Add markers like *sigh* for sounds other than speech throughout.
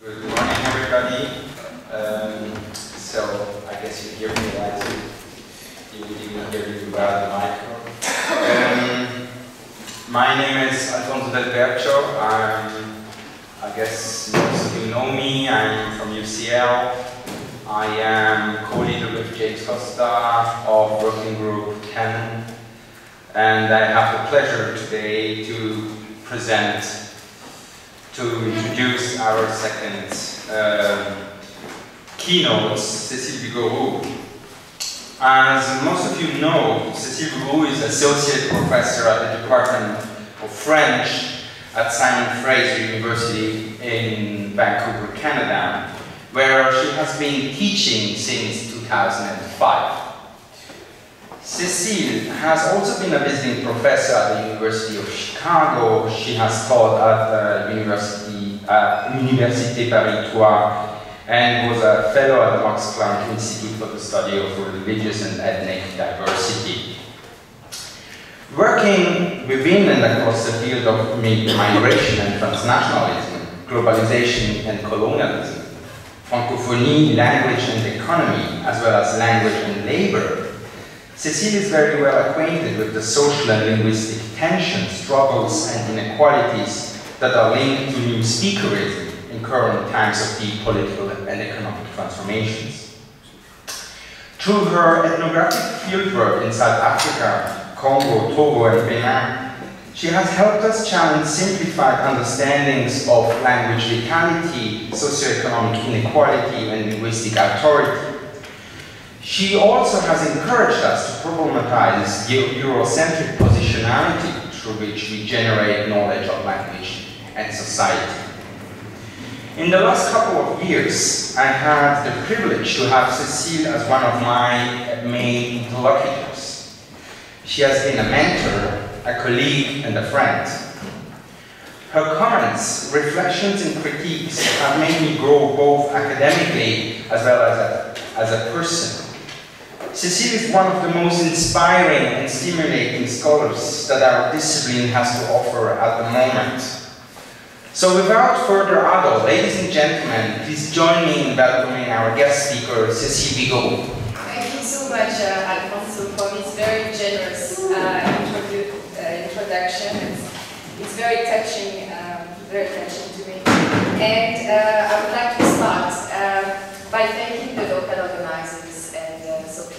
Good morning, everybody. Um, so I guess you hear me right. You even hear you via the micro. Um, my name is Alfonso Del Percio. I'm, I guess most of you know me. I'm from UCL. I am co-leader with James Costa of working group Canon. And I have the pleasure today to present to introduce our second um, keynote, Cécile Vigouroux. As most of you know, Cécile Vigouroux is Associate Professor at the Department of French at Simon Fraser University in Vancouver, Canada, where she has been teaching since 2005. Cécile has also been a visiting professor at the University of Chicago. She has taught at the University, uh, Université Paris 3 and was a fellow at the Max Planck Institute for the Study of Religious and Ethnic Diversity. Working within and across the field of migration and transnationalism, globalization and colonialism, francophonie, language and economy, as well as language and labor, Cécile is very well acquainted with the social and linguistic tensions, struggles, and inequalities that are linked to new speakerism in current times of deep political and economic transformations. Through her ethnographic fieldwork in South Africa, Congo, Togo, and Benin, she has helped us challenge simplified understandings of language locality, socioeconomic inequality, and linguistic authority she also has encouraged us to problematize Eurocentric positionality through which we generate knowledge of language and society. In the last couple of years, I had the privilege to have Cécile as one of my main interlocutors. She has been a mentor, a colleague, and a friend. Her comments, reflections, and critiques have made me grow both academically as well as a, as a person. Cécile is one of the most inspiring and stimulating scholars that our discipline has to offer at the moment. So without further ado, ladies and gentlemen, please join me in welcoming our guest speaker, Cécile Vigouroux. Thank you so much, uh, Alfonso, for this very generous uh, introdu uh, introduction. It's, very touching, um, very touching to me. And uh, I would like to start uh, by thanking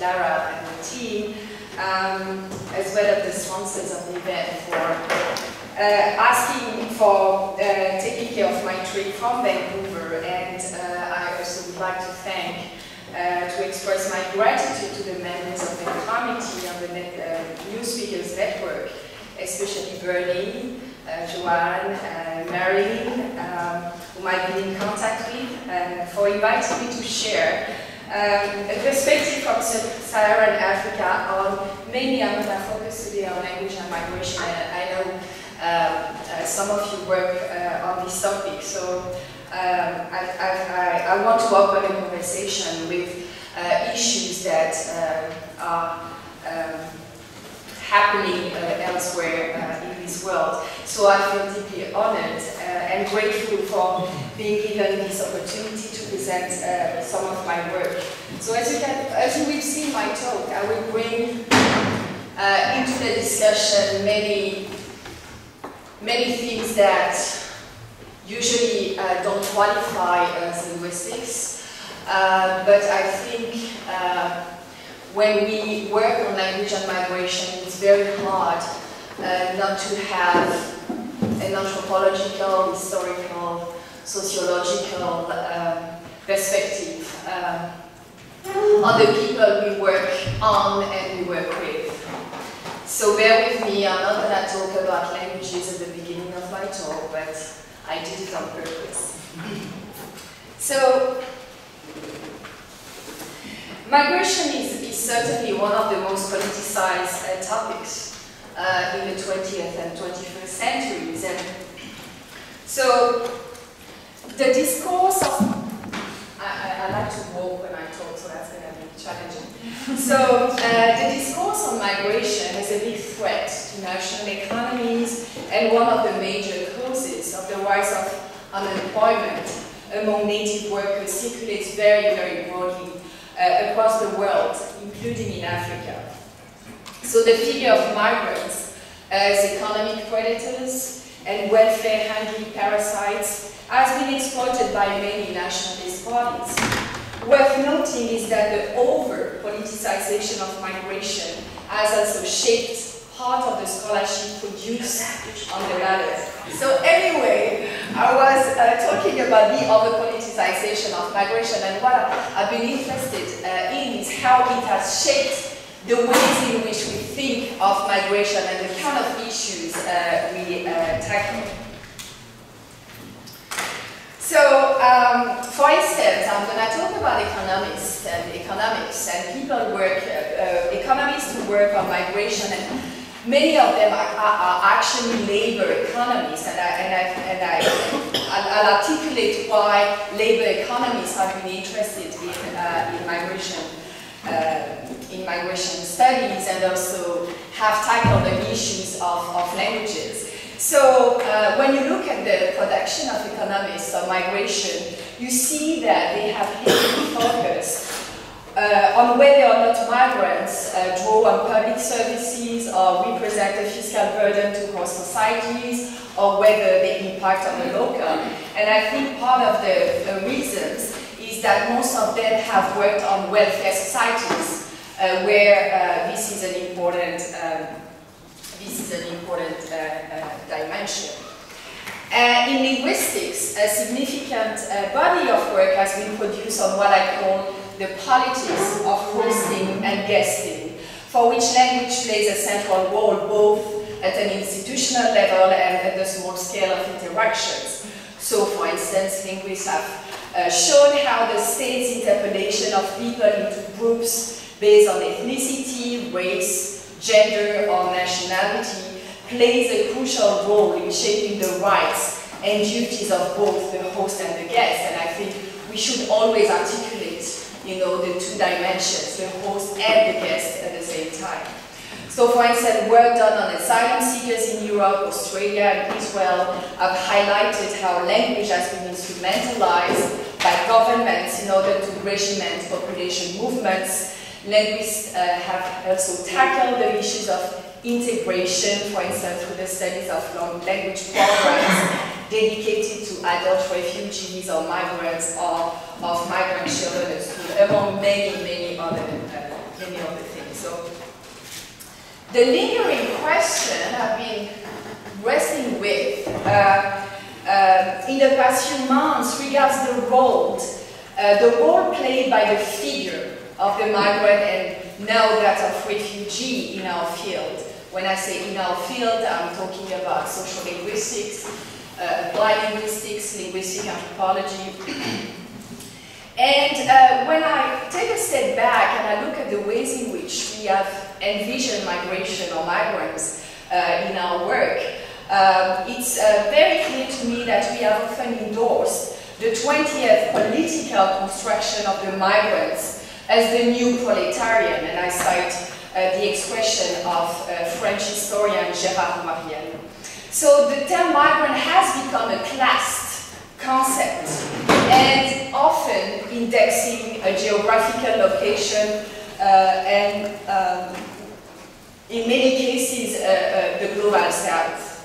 Clara and the team, um, as well as the sponsors of the event for uh, asking for uh, taking care of my trip from Vancouver. And uh, I also would like to thank, uh, to express my gratitude to the members of the committee of the Net, uh, New Speakers Network, especially Bernie, uh, Joanne, Marilyn, um, whom I've been in contact with, for inviting me to share um, a perspective from Sub-Saharan Africa on mainly I'm going to focus today on language and migration. And I know um, uh, some of you work uh, on this topic, so um, I, I, I, want to open a conversation with uh, issues that uh, are um, happening uh, elsewhere uh, in this world. So I feel deeply honored and grateful for being given this opportunity to present uh, some of my work. So as you, can, as you will see in my talk, I will bring uh, into the discussion many, many things that usually uh, don't qualify as linguistics, uh, but I think uh, when we work on language and migration, it's very hard uh, not to have an anthropological, historical, sociological um, perspective um, on the people we work on and we work with. So bear with me, I'm not going to talk about languages at the beginning of my talk, but I did it on purpose. *laughs* so, migration is, is certainly one of the most politicized uh, topics uh, in the 20th and 21st centuries. And so, the discourse of I, I, like to walk when I talk, so that's going to be challenging. so uh, the discourse on migration is a big threat to national economies and one of the major causes of the rise of unemployment among native workers circulates very, very broadly uh, across the world, including in Africa. So the figure of migrants as economic predators and welfare-hungry parasites has been exploited by many nationalist parties. Worth noting is that the over-politicization of migration has also shaped part of the scholarship produced on the matter. So anyway, I was uh, talking about the over-politicization of migration and what I've been interested uh, in is how it has shaped the ways in which we think of migration and the kind of issues uh, we uh, tackle. So, um, for instance, I'm going to talk about economists and economics and people work, uh, uh, economists who work on migration and many of them are, are, are actually labor economies, and, I, and, I, and I, I'll, articulate why labor economies have been interested in, uh, in migration uh, in migration studies and also have tackled the issues of, of languages. So uh, when you look at the production of economists of migration, you see that they have heavily focused uh, on whether or not migrants uh, draw on public services or represent a fiscal burden to host societies or whether they impact on the local. And I think part of the, reasons is that most of them have worked on welfare societies uh, where uh, this is an important um, this is an important uh, uh, dimension. Uh, in linguistics, a significant body of work has been produced on what I call the politics of hosting and guesting, for which language plays a central role both at an institutional level and at the small scale of interactions. So, for instance, linguists have uh, shown how the state's interpellation of people into groups based on ethnicity, race, gender, or nationality plays a crucial role in shaping the rights and duties of both the host and the guest. And I think we should always articulate, you know, the two dimensions, the host and the guest at the same time. So for instance, work done on asylum seekers in Europe, Australia, and Israel have highlighted how language has been instrumentalized by governments in order to regiment population movements Linguists uh, have also tackled the issues of integration, for instance, through the studies of language programs dedicated to adult refugees or migrants or of migrant children at school, among many, many other, uh, many other things. So the lingering question I've been wrestling with uh, uh, in the past few months regards the role, uh, the role played by the figure of the migrant and now that of refugee in our field. When I say in our field, I'm talking about social linguistics, uh, applied linguistics, linguistic anthropology. *clears throat* and uh, when I take a step back and I look at the ways in which we have envisioned migration or migrants uh, in our work, um, it's uh, very clear to me that we have often endorsed the 20th political construction of the migrants as the new proletarian, and I cite uh, the expression of uh, French historian Gérard Noiriel. So the term migrant has become a classed concept and often indexing a geographical location uh, and um, in many cases uh, uh, the global south.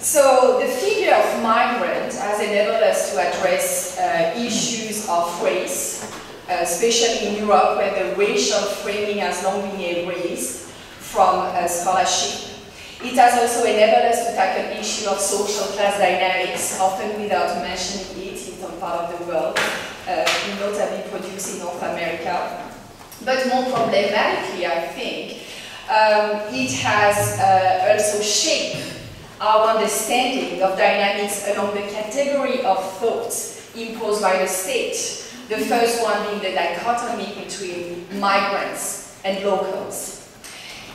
So the figure of migrant has enabled us to address uh, issues of race, uh, especially in Europe, where the racial framing has long been erased from uh, scholarship. It has also enabled us to tackle issue of social class dynamics, often without mentioning it in some part of the world, uh, notably produced in North America. But more problematically, I think, um, it has uh, also shaped our understanding of dynamics along the category of thought imposed by the state the first one being the dichotomy between migrants and locals.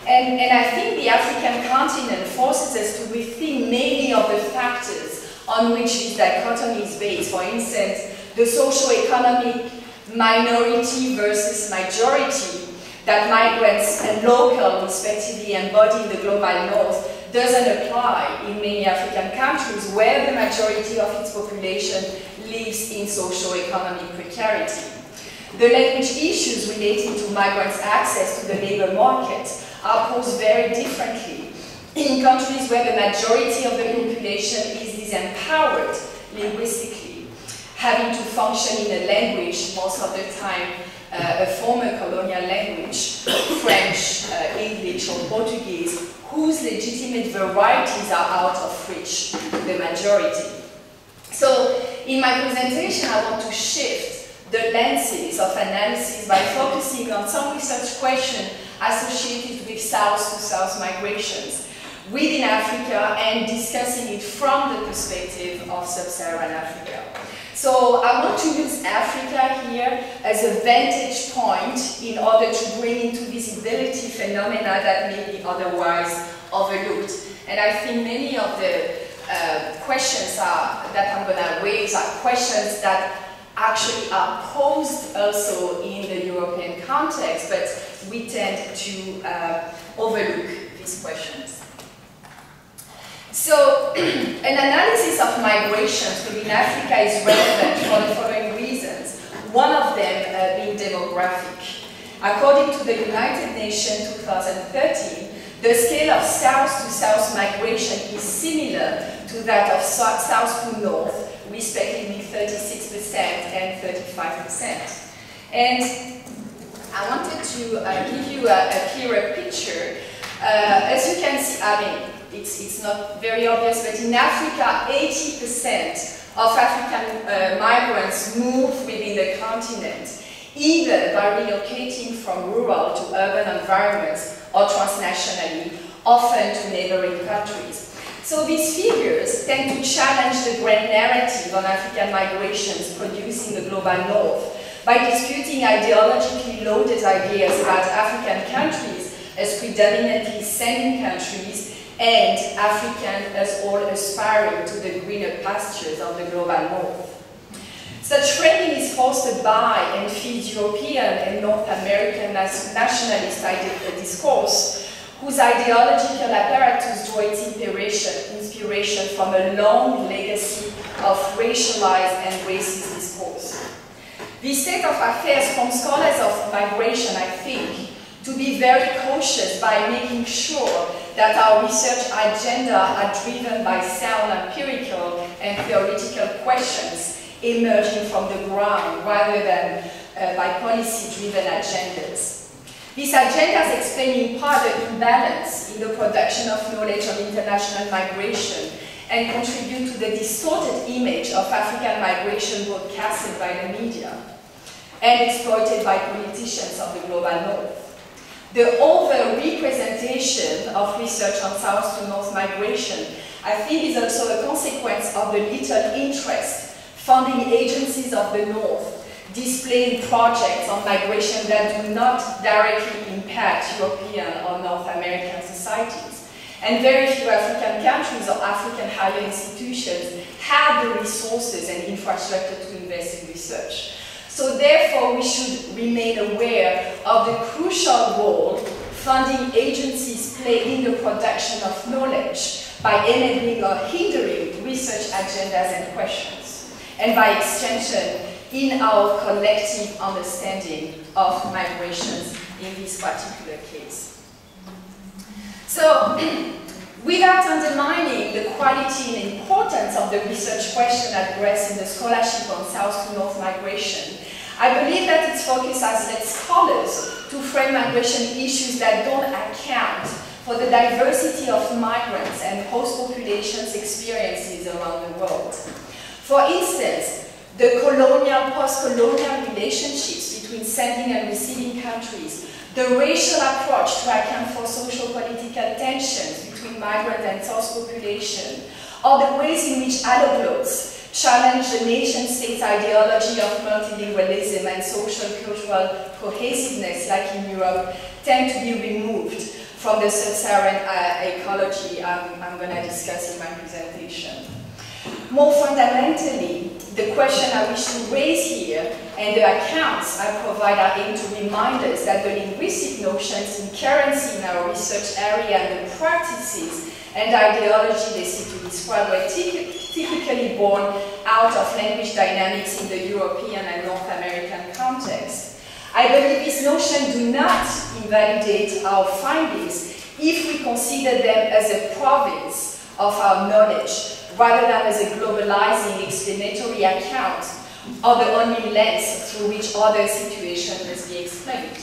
And, and I think the African continent forces us to rethink many of the factors on which this dichotomy is based. For instance, the socio-economic minority versus majority that migrants and local respectively embody in the global north doesn't apply in many African countries where the majority of its population lives in socio-economic precarity. The language issues relating to migrants' access to the labor market are posed very differently in countries where the majority of the population is disempowered linguistically, having to function in a language most of the time uh, a former colonial language, French, uh, English or Portuguese, whose legitimate varieties are out of reach to the majority. So in my presentation I want to shift the lenses of analysis by focusing on some research questions associated with south-to-south -south migrations within Africa and discussing it from the perspective of sub-Saharan Africa. So I want to use Africa here as a vantage point in order to bring into visibility phenomena that may be otherwise overlooked. And I think many of the uh, questions are, that I'm going to raise are questions that actually are posed also in the European context, but we tend to uh, overlook these questions. So, *clears throat* an analysis of migrations within Africa is relevant for the following reasons. One of them uh, being demographic. According to the United Nations 2013, the scale of south-to-south -south migration is similar to that of south to north, respectively 36% and 35%. And I wanted to uh, give you a, a clearer picture. Uh, as you can see, I mean, it's, it's not very obvious, but in Africa, 80% of African uh, migrants move within the continent, either by relocating from rural to urban environments or transnationally, often to neighboring countries. So these figures tend to challenge the grand narrative on African migrations produced in the global north by disputing ideologically loaded ideas about African countries as predominantly sending countries and African as all aspiring to the greener pastures of the global north. Such framing is fostered by and feeds European and North American nationalist discourse, whose ideological apparatus draw its inspiration, inspiration from a long legacy of racialized and racist discourse. This state of affairs from scholars of migration, I think, to be very cautious by making sure that our research agenda are driven by sound empirical and theoretical questions emerging from the ground rather than uh, by policy-driven agendas. These agendas explain in part the imbalance in the production of knowledge on international migration and contribute to the distorted image of African migration broadcasted by the media and exploited by politicians of the global north. The over-representation of research on south to north migration, I think is also a consequence of the little interest funding agencies of the north displaying projects on migration that do not directly impact European or North American societies. And very few African countries or African higher institutions have the resources and infrastructure to invest in research. So therefore, we should remain aware of the crucial role funding agencies play in the production of knowledge by enabling or hindering research agendas and questions, and by extension, in our collective understanding of migrations in this particular case. So, *clears throat* without undermining the quality and importance of the research question addressed in the scholarship on South to North migration, I believe that its focus has led scholars to frame migration issues that don't account for the diversity of migrants and host populations' experiences around the world. For instance, the colonial, post-colonial relationships between sending and receiving countries, the racial approach to account for social political tensions between migrant and source population, or the ways in which alloglots challenge the nation-state ideology of multilingualism and social cultural cohesiveness, like in Europe, tend to be removed from the sub-Saharan uh, ecology I'm, I'm going to discuss in my presentation. More fundamentally, the question I wish to raise here and the accounts I provide are aimed to remind us that the linguistic notions in currency in our research area and the practices and ideology they seek to describe were typically born out of language dynamics in the European and North American context. I believe these notions do not invalidate our findings if we consider them as a province of our knowledge rather than as a globalizing explanatory account or the only lens through which other situations must be explained.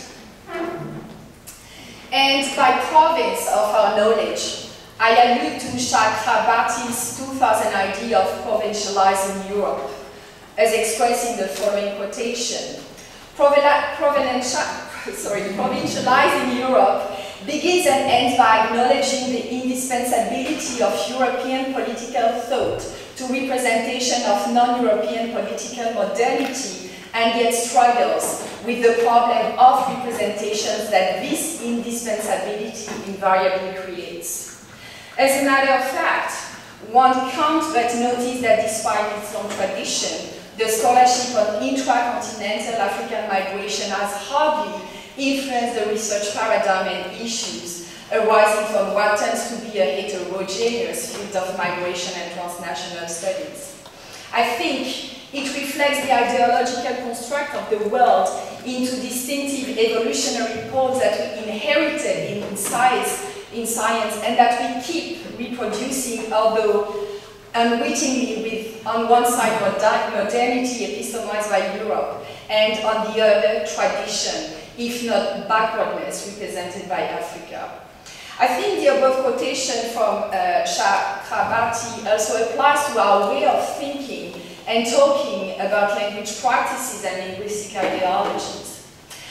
And by province of our knowledge, I allude to Chakrabarty's 2000 idea of provincializing Europe, as expressed in the following quotation. *laughs* sorry, provincializing Europe begins and ends by acknowledging the indispensability of European political thought to representation of non-European political modernity and yet struggles with the problem of representations that this indispensability invariably creates. As a matter of fact, one can't but notice that despite its long tradition, the scholarship on intracontinental African migration has hardly influence the research paradigm and issues arising from what tends to be a heterogeneous field of migration and transnational studies. I think it reflects the ideological construct of the world into distinctive evolutionary poles that we inherited in science, in science and that we keep reproducing, although unwittingly with, on one side, modernity epistemized by Europe, and on the other, tradition, if not backwardness represented by Africa. I think the above quotation from uh, Chakrabarty also applies to our way of thinking and talking about language practices and linguistic ideologies.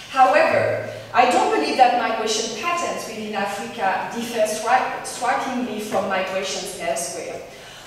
However, I don't believe that migration patterns within Africa differ stri strikingly from migrations elsewhere.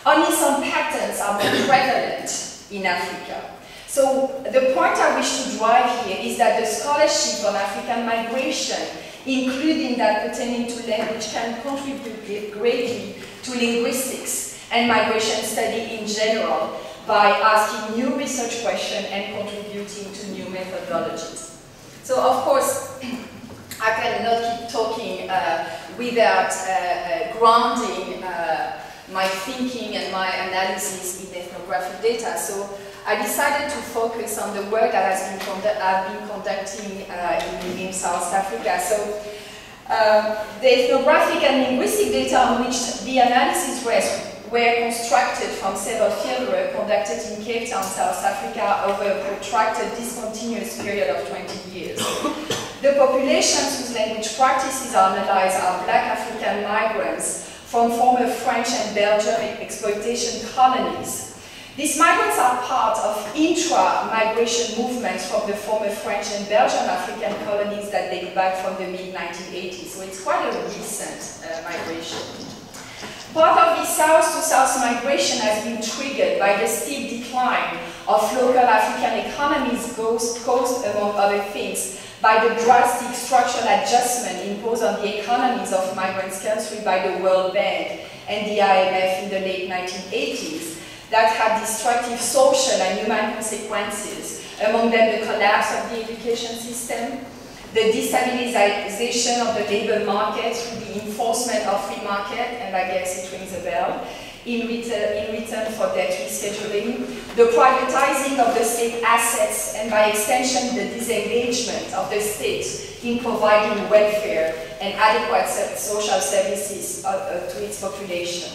Only some patterns are more prevalent in Africa. So the point I wish to drive here is that the scholarship on African migration, including that pertaining to language, can contribute greatly to linguistics and migration study in general by asking new research questions and contributing to new methodologies. So of course, *clears throat* I cannot keep talking uh, without uh, uh, grounding uh, my thinking and my analysis in ethnographic data. So I decided to focus on the work that has been I've been conducting uh, in, in, South Africa. So um, the ethnographic and linguistic data on which the analysis rests were constructed from several fieldwork conducted in Cape Town, South Africa over a protracted discontinuous period of 20 years. The populations whose language practices are analyzed are black African migrants from former French and Belgian exploitation colonies these migrants are part of intra-migration movements from the former French and Belgian African colonies that date back from the mid-1980s, so it's quite a recent uh, migration. Part of the south-to-south -south migration has been triggered by the steep decline of local African economies caused, among other things, by the drastic structural adjustment imposed on the economies of migrants' countries by the World Bank and the IMF in the late 1980s, that had destructive social and human consequences, among them the collapse of the education system, the destabilization of the labor market through the enforcement of free market, and I guess it rings a bell, in return, in return for debt rescheduling, the privatizing of the state assets, and by extension the disengagement of the state in providing welfare and adequate social services uh, uh, to its population.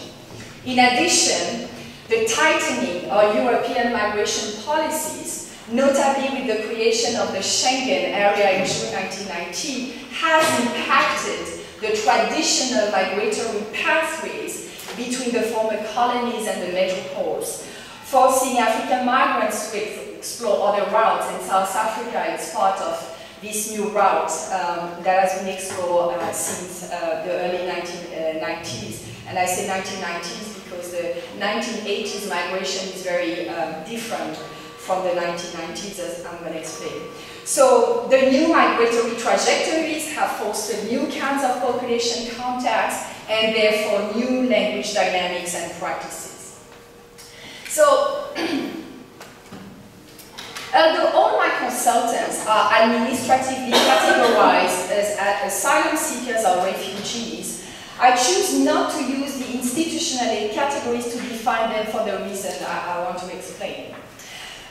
In addition, the tightening of European migration policies, notably with the creation of the Schengen area in June 1990, has impacted the traditional migratory pathways between the former colonies and the metropoles, forcing African migrants to explore other routes, and South Africa is part of this new route um, that has been explored uh, since uh, the early 1990s. Uh, and I say 1990s because the 1980s migration is very um, different from the 1990s, as I'm going to explain. So the new migratory trajectories have fostered new kinds of population contacts and therefore new language dynamics and practices. So Although all my consultants are administratively categorized as uh, asylum seekers or refugees, I choose not to use the institutional categories to define them for the reason I, I want to explain.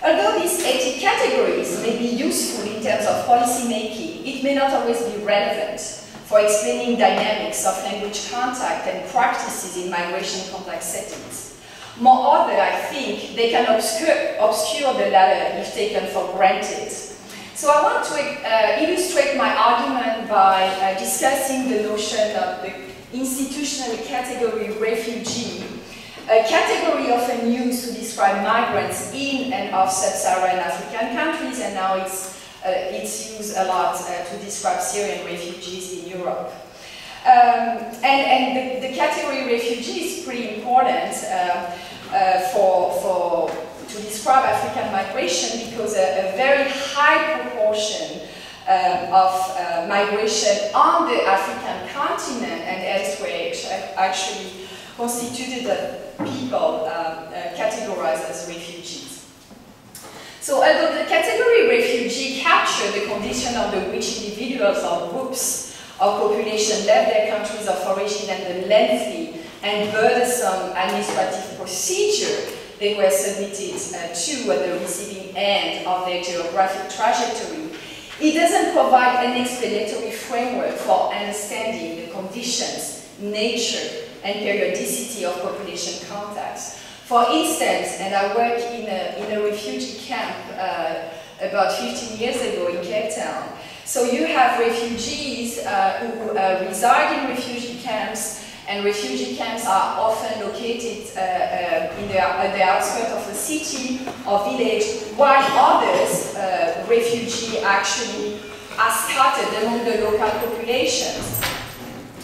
Although these 80 categories may be useful in terms of policy making, it may not always be relevant for explaining dynamics of language contact and practices in migration complex settings. Moreover, I think they can obscure, obscure the latter if taken for granted. So I want to uh, illustrate my argument by uh, discussing the notion of the institutional category refugee, a category often used to describe migrants in and of sub-Saharan African countries, and now it's, it's used a lot uh, to describe Syrian refugees in Europe. Um, and and the, the, category refugee is pretty important uh, uh, for, for, to describe African migration because a, a very high proportion um, of uh, migration on the African continent and elsewhere actually constituted people um, uh, categorized as refugees. So although the category refugee captured the condition under which individuals or groups of population left their countries of origin and the lengthy and burdensome administrative procedure they were submitted uh, to at the receiving end of their geographic trajectory, it doesn't provide an explanatory framework for understanding the conditions, nature, and periodicity of population contacts. For instance, and I worked in a, in a refugee camp uh, about 15 years ago in Cape Town. So you have refugees uh, who uh, reside in refugee camps and refugee camps are often located uh, uh, in the, uh, the outskirts of a city or village, while others, uh, refugees actually are scattered among the local populations.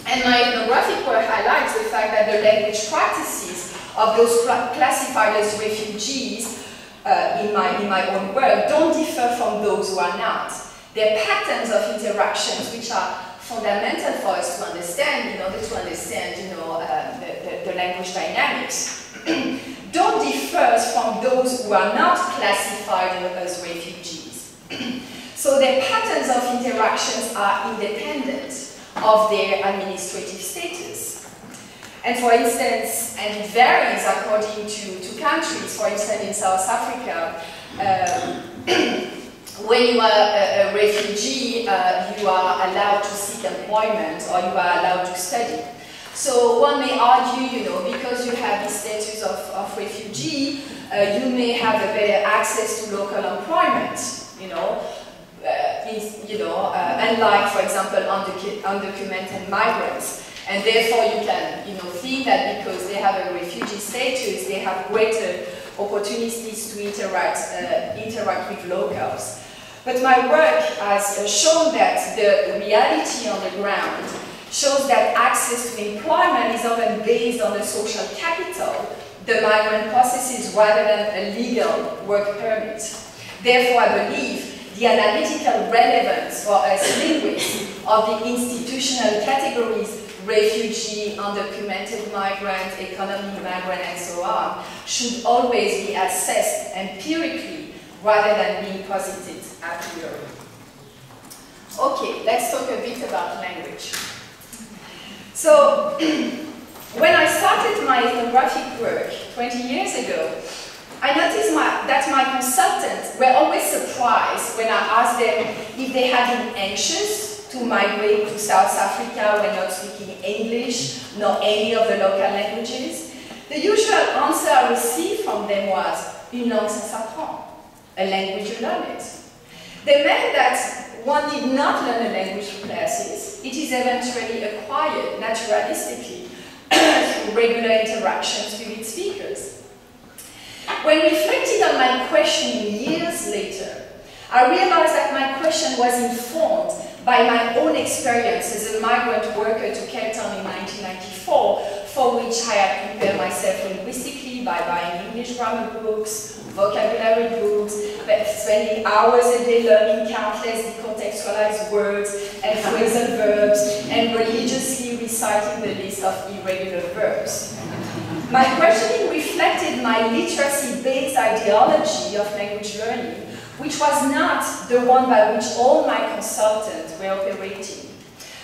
And my ethnographic work highlights the fact that the language practices of those classified as refugees uh, in, my, in my own work don't differ from those who are not. Their patterns of interactions, which are fundamental for us to understand in order to understand, you know, uh, the, the, the, language dynamics, *clears throat* don't differ from those who are not classified as refugees. *clears throat* so their patterns of interactions are independent of their administrative status. And for instance, and it varies according to, to countries, for instance in South Africa, um, *clears throat* when you are a, a refugee, uh, you are allowed to seek employment or you are allowed to study. So one may argue, you know, because you have the status of, of refugee, uh, you may have a better access to local employment, you know, uh, you know, uh, unlike, for example, undocumented migrants. And therefore you can, you know, think that because they have a refugee status, they have greater opportunities to interact, uh, interact with locals. But my work has shown that the reality on the ground shows that access to employment is often based on the social capital the migrant possesses rather than a legal work permit. Therefore, I believe the analytical relevance for us *laughs* linguists of the institutional categories refugee, undocumented migrant, economic migrant, and so on, should always be assessed empirically rather than being posited a priori. Okay, let's talk a bit about language. So, *clears throat* when I started my ethnographic work 20 years ago, I noticed my, that my consultants were always surprised when I asked them if they had been anxious to migrate to South Africa when not speaking English, nor any of the local languages. The usual answer I received from them was, une langue ça s'apprend, a language you learn it. They meant that one did not learn a language for classes. It is eventually acquired naturalistically *clears throat* through regular interactions with its speakers. When reflecting on my question years later, I realized that my question was informed by my own experience as a migrant worker to Cape Town in 1994, for which I had prepared myself linguistically by buying English grammar books, vocabulary books, spending hours a day learning countless decontextualized words and phrasal verbs, and religiously reciting the list of irregular verbs. My questioning reflected my literacy-based ideology of language learning, which was not the one by which all my consultants were operating.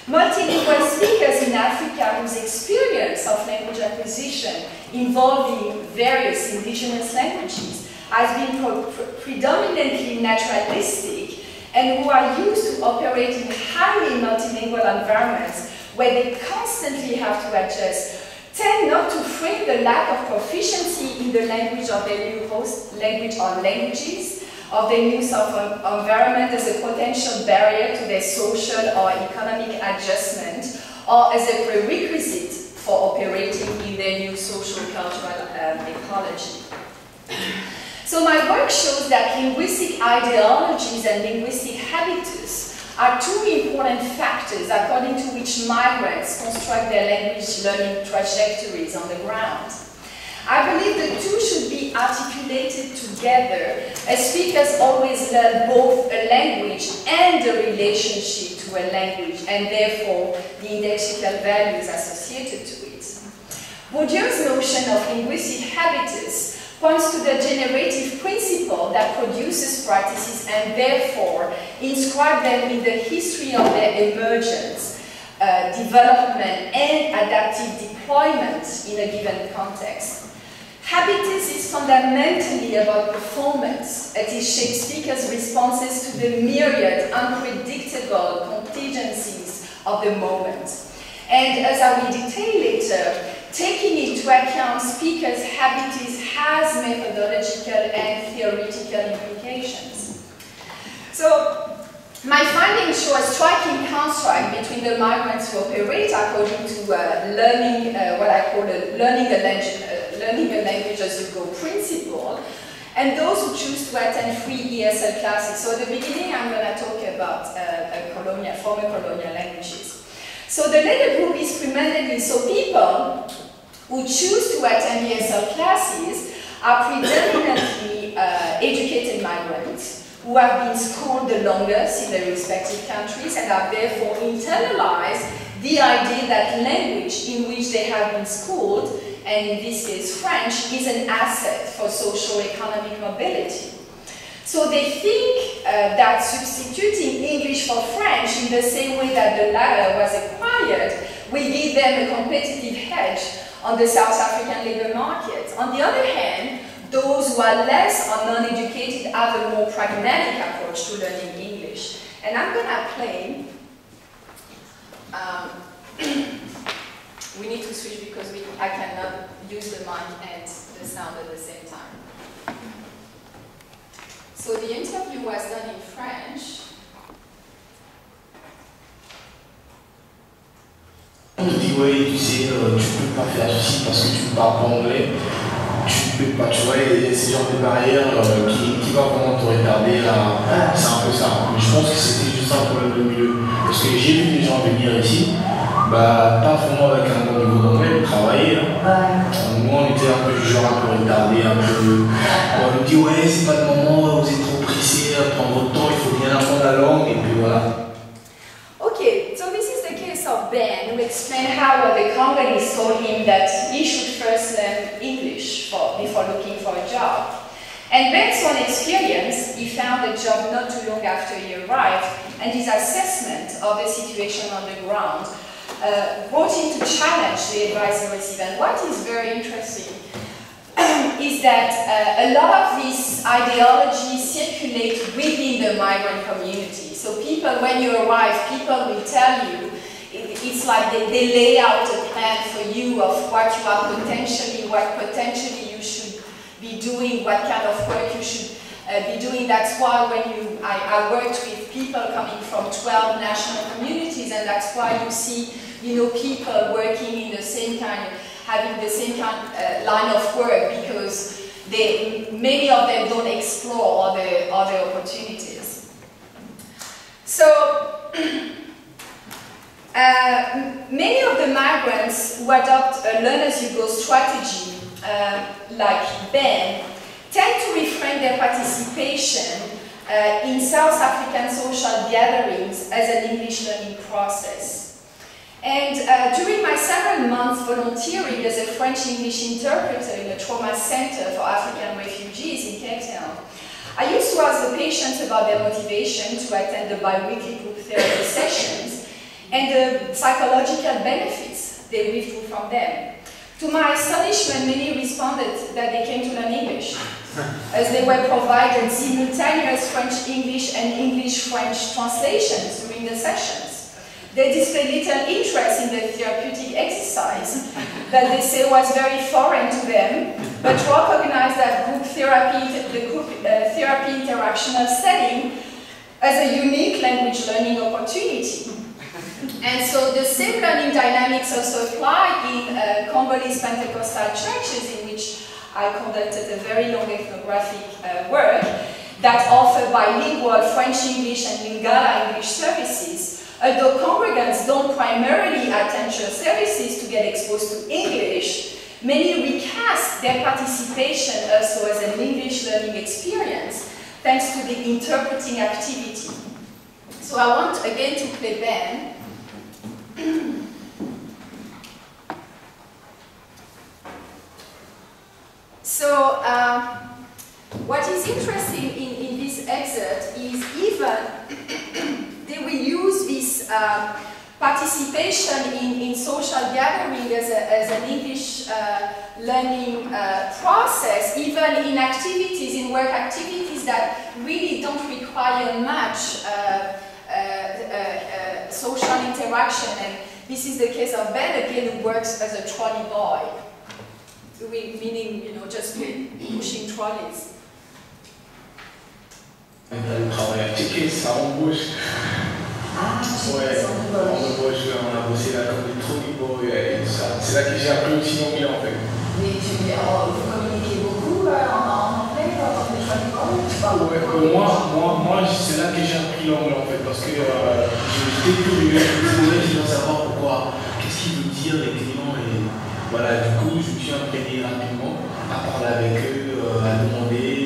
Multilingual speakers in Africa whose experience of language acquisition involving various indigenous languages has been predominantly naturalistic and who are used to operate in highly multilingual environments where they constantly have to adjust tend not to frame the lack of proficiency in the language of their new host language or languages of their new environment as a potential barrier to their social or economic adjustment or as a prerequisite for operating in their new social cultural um, ecology. So my work shows that linguistic ideologies and linguistic habitus are two important factors according to which migrants construct their language learning trajectories on the ground. I believe the two should be articulated together as speakers always learn both a language and a relationship to a language and therefore the indexical values associated to it. Bourdieu's notion of linguistic habitus points to the generative principle that produces practices and therefore inscribe them in the history of their emergence, uh, development, and adaptive deployment in a given context. Habitus is fundamentally about performance. It is speakers' responses to the myriad, unpredictable contingencies of the moment. And as I will detail later, taking into account speakers' habitus has methodological and theoretical implications. So, my findings show a striking contrast between the migrants who operate according to uh, learning, uh, what I call a learning a, uh, learning a language as you go principle, and those who choose to attend free ESL classes. So at the beginning, I'm going to talk about uh, colonial, former colonial languages. So the latter group is predominantly, so people who choose to attend ESL classes are predominantly uh, educated migrants who have been schooled the longest in their respective countries and have therefore internalized the idea that language in which they have been schooled, and in this case French, is an asset for social economic mobility. So they think uh, that substituting English for French in the same way that the latter was acquired will give them a competitive edge on the South African labor market. On the other hand, those who are less or non-educated have a more pragmatic approach to learning English. And I'm going to play, um, *clears throat* we need to switch because we, I cannot use the mic and the sound at the same time. So the interview was done in French. On me dit, oui, tu sais, euh, tu peux pas faire ceci parce que tu ne parles pas anglais. Tu peux pas, tu vois, il y a ces genres de barrières euh, qui, qui va vraiment te retarder là. C'est un peu ça. Mais je pense que c'était juste un problème de milieu. Parce que j'ai vu des gens venir ici, bah, pas vraiment avec un bon niveau d'anglais, travailler. Hein. On était un peu du genre un peu retardé, un peu. On nous dit, ouais, c'est pas le moment, vous êtes trop pressé, prendre votre temps, il faut bien apprendre la langue, et puis voilà. Okay, so this is the case of Ben, who explained how the company told him that he should first learn English for, before looking for a job. And based on experience, he found a job not too long after he arrived, and his assessment of the situation on the ground uh, brought to challenge the advice he received. And what is very interesting *clears throat* is that uh, a lot of these ideologies circulate within the migrant community. So people, when you arrive, people will tell you, it, it's like they, they lay out a plan for you of what you are potentially, what potentially you should be doing, what kind of work you should uh, be doing. That's why when you, I, I worked with people coming from 12 national communities, and that's why you see, you know, people working in the same kind having the same kind uh, line of work because they, many of them don't explore other, other opportunities. So, *clears throat* uh, many of the migrants who adopt a learn-as-you-go strategy, uh, like Ben, tend to refrain their participation uh, in South African social gatherings as an English learning process. And uh, during my several months volunteering as a French English interpreter in a trauma center for African refugees in Cape Town, I used to ask the patients about their motivation to attend the biweekly group therapy *coughs* sessions and the psychological benefits they withdrew from them. To my astonishment, many responded that they came to learn English, as they were provided simultaneous French-English and English-French translations during the sessions. They displayed little interest in the therapeutic exercise that they say was very foreign to them, but recognized that group therapy, the group uh, therapy interactional setting as a unique language learning opportunity. And so the same learning dynamics also apply in uh, Congolese Pentecostal churches in which I conducted a very long ethnographic uh, work that offer bilingual French-English and Lingala English services. Although congregants don't primarily attend church services to get exposed to English, many recast their participation also as an English learning experience thanks to the interpreting activity. So I want again to play Ben. *clears throat* so, uh, what is interesting in, in this excerpt is even *clears throat* they will use uh, participation in, in social gathering as, a, as an English uh, learning uh, process, even in activities, in work activities that really don't require much uh, uh, uh, social interaction. And this is the case of Ben again, who works as a trolley boy, meaning, you know, just pushing trolleys. *laughs* Ouais, on embauche, on a bossé là comme des boys et tout ça. C'est là que j'ai appris aussi l'anglais en fait. Mais tu oh, vous communiquez beaucoup euh, en, anglais quand on est trolley boy Tu parles Ouais, beaucoup euh, moi, moi, moi c'est là que j'ai appris l'anglais en fait parce que euh, j'étais curieux, je voulais je veux savoir pourquoi, qu'est-ce qu'il veut dire les clients et voilà, du coup je me suis imprégné rapidement à parler avec eux, euh, à demander.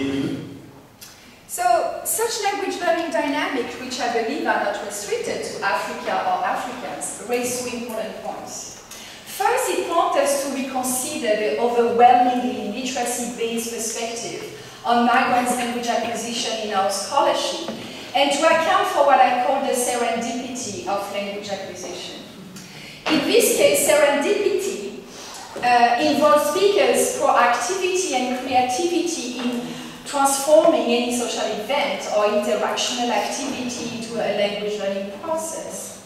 Such language learning dynamics, which I believe are not restricted to Africa or Africans, raise two important points. First, it prompts us to reconsider the overwhelmingly literacy-based perspective on migrants' language acquisition in our scholarship, and to account for what I call the serendipity of language acquisition. In this case, serendipity uh, involves speakers' proactivity and creativity in transforming any social event or interactional activity into a language learning process.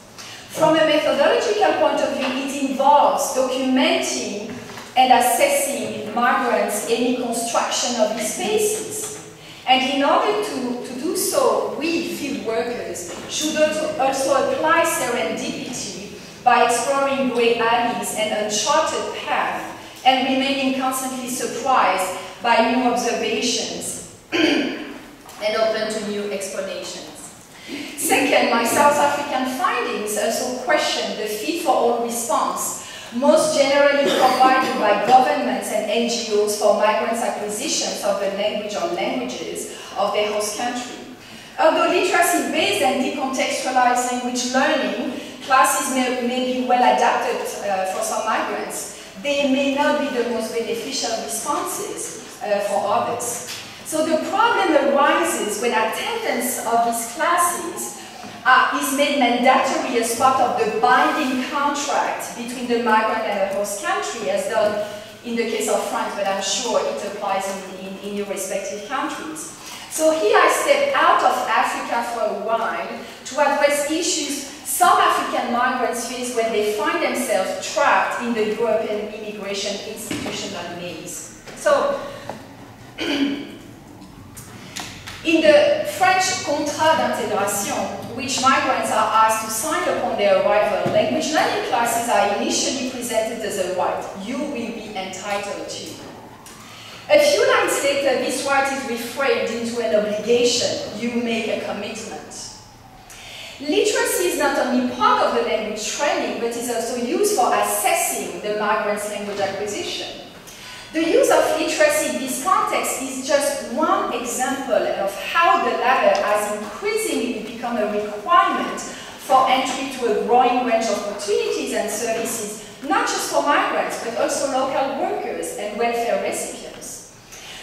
From a methodological point of view, it involves documenting and assessing migrants' any construction of these spaces. And in order to, to do so, we field workers should also, also apply serendipity by exploring grey alleys and uncharted paths and remaining constantly surprised by new observations *clears throat* and open to new explanations. Second, my South African findings also question the fee for all response, most generally provided by governments and NGOs for migrants' acquisitions of the language or languages of their host country. Although literacy-based and decontextualized language learning classes may, may be well adapted uh, for some migrants, they may not be the most beneficial responses uh, for others. So the problem arises when attendance of these classes uh, is made mandatory as part of the binding contract between the migrant and the host country, as done in the case of France, but I'm sure it applies in, in, in your respective countries. So here I step out of Africa for a while to address issues some African migrants face when they find themselves trapped in the European immigration institutional maze. So, *clears throat* in the French contrat d'intégration, which migrants are asked to sign upon their arrival, language learning classes are initially presented as a right you will be entitled to. A few lines later, this right is reframed into an obligation. You make a commitment. Literacy is not only part of the language training, but is also used for assessing the migrant's language acquisition. The use of literacy in this context is just one example of how the latter has increasingly become a requirement for entry to a growing range of opportunities and services, not just for migrants, but also local workers and welfare recipients.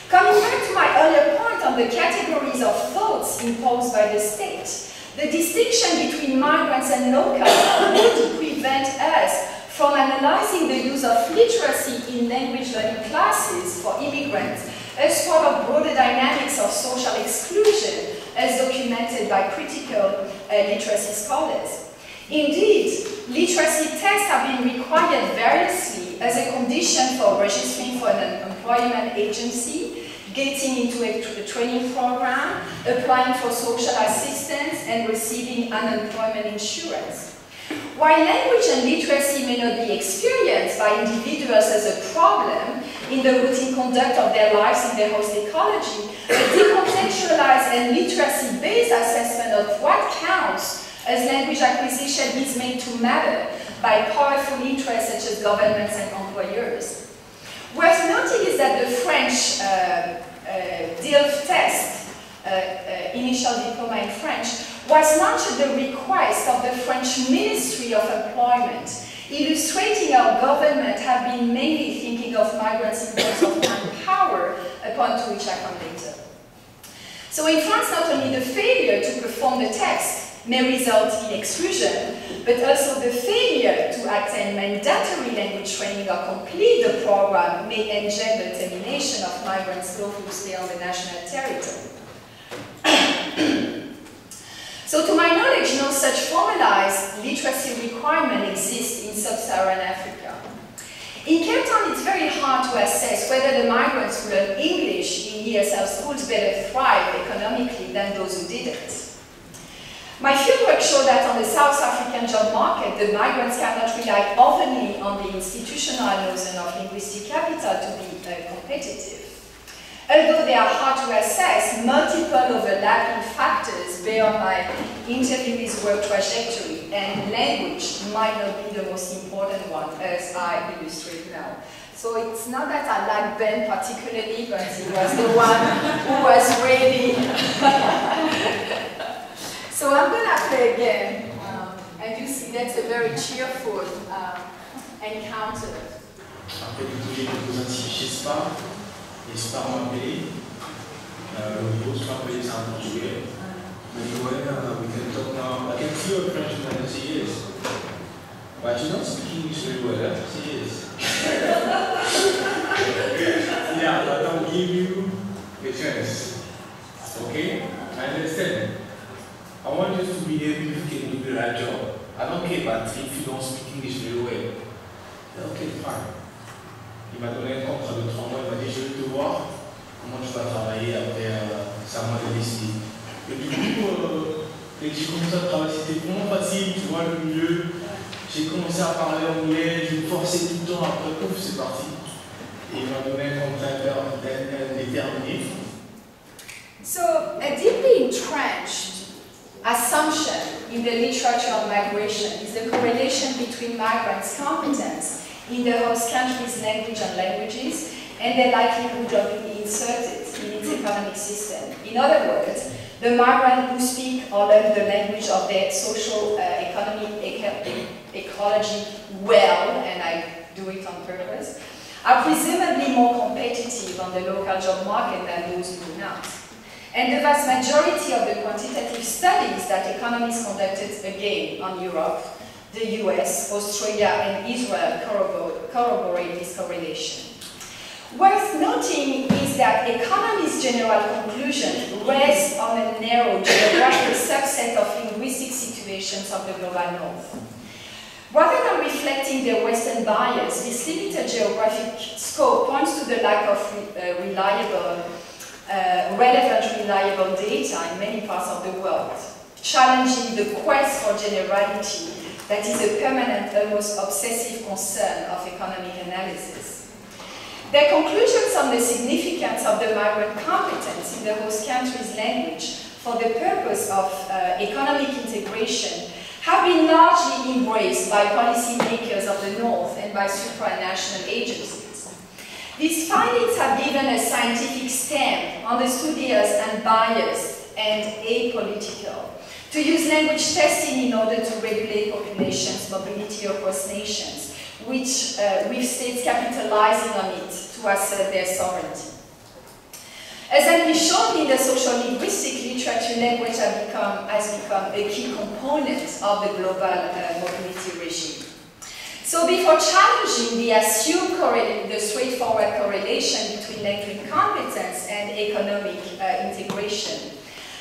Coming back to my earlier point on the categories of thoughts imposed by the state, the distinction between migrants and locals *coughs* would prevent us from analyzing the use of literacy in language learning classes for immigrants as part of broader dynamics of social exclusion as documented by critical uh, literacy scholars. Indeed, literacy tests have been required variously as a condition for registering for an employment agency, getting into a, training program, applying for social assistance, and receiving unemployment insurance. While language and literacy may not be experienced by individuals as a problem in the routine conduct of their lives in their host ecology, a decontextualized and literacy-based assessment of what counts as language acquisition is made to matter by powerful interests such as governments and employers. Worth noting is that the French uh, uh, DILF test, uh, uh, initial diploma in French, was launched at the request of the French Ministry of Employment, illustrating how government have been mainly thinking of migrants in terms of manpower, upon to which I come later. So in France, not only the failure to perform the test may result in exclusion, but also the failure to attend mandatory language training or complete the program may engender termination of migrants lawful stay on the national territory. So to my knowledge, no such formalized literacy requirement exists in sub-Saharan Africa. In Cape Town, it's very hard to assess whether the migrants who learn English in ESL schools better thrive economically than those who didn't. My fieldwork showed that on the South African job market, the migrants cannot rely overly on the institutional notion of linguistic capital to be uh, competitive. Although they are hard to assess, multiple overlapping factors bear on my interviewee's work trajectory, and language might not be the most important one, as I illustrate now. So it's not that I like Ben particularly, but he was the one who was ready. *laughs* so I'm going to play again, um, and you see that's a very cheerful um, encounter. Et ses parents m'ont appelé. Euh, au niveau, je m'appelais ça en portugais. Il m'a dit, ouais, uh, we can talk now. I can see your French man. I said, yes. But you don't speak English very well. I said, yes. yeah, but I'll give you a chance. Okay? I understand. I want you to be able to do the right job. I don't care about if you don't speak English very well. Okay, fine. Il m'a donné un contrat de trois mois, il m'a dit je veux te voir comment tu vas travailler après, euh, moi de décider. Et du coup, euh, dès j'ai commencé à travailler, c'était vraiment facile, tu vois, le milieu. J'ai commencé à parler anglais, je me forçais tout le temps, après, ouf, c'est parti. Et il m'a donné un contrat déterminé. So, a deeply entrenched assumption in the literature of migration is the correlation between migrants' competence in the host country's language and languages, and their likelihood of being inserted in its economic system. In other words, the migrants who speak or learn the language of their social, uh, economic, eco ecology well, and I do it on purpose, are presumably more competitive on the local job market than those who do not. And the vast majority of the quantitative studies that economists conducted again on Europe the US, Australia, and Israel corroborate this correlation. Worth noting is that economists' general conclusion rests on a narrow geographic subset of linguistic situations of the global north. Rather than reflecting their Western bias, this limited geographic scope points to the lack of uh, reliable, uh, relevant, reliable data in many parts of the world, challenging the quest for generality that is a permanent, almost obsessive concern of economic analysis. Their conclusions on the significance of the migrant competence in the host country's language for the purpose of uh, economic integration have been largely embraced by policymakers of the North and by supranational agencies. These findings have given a scientific stamp on the studious and biased and apolitical to use language testing in order to regulate populations, mobility across nations, which, uh, with states capitalizing on it to assert their sovereignty. As I shown in the social linguistic literature, language has become, has become a key component of the global uh, mobility regime. So before challenging the assumed the straightforward correlation between language competence and economic uh, integration,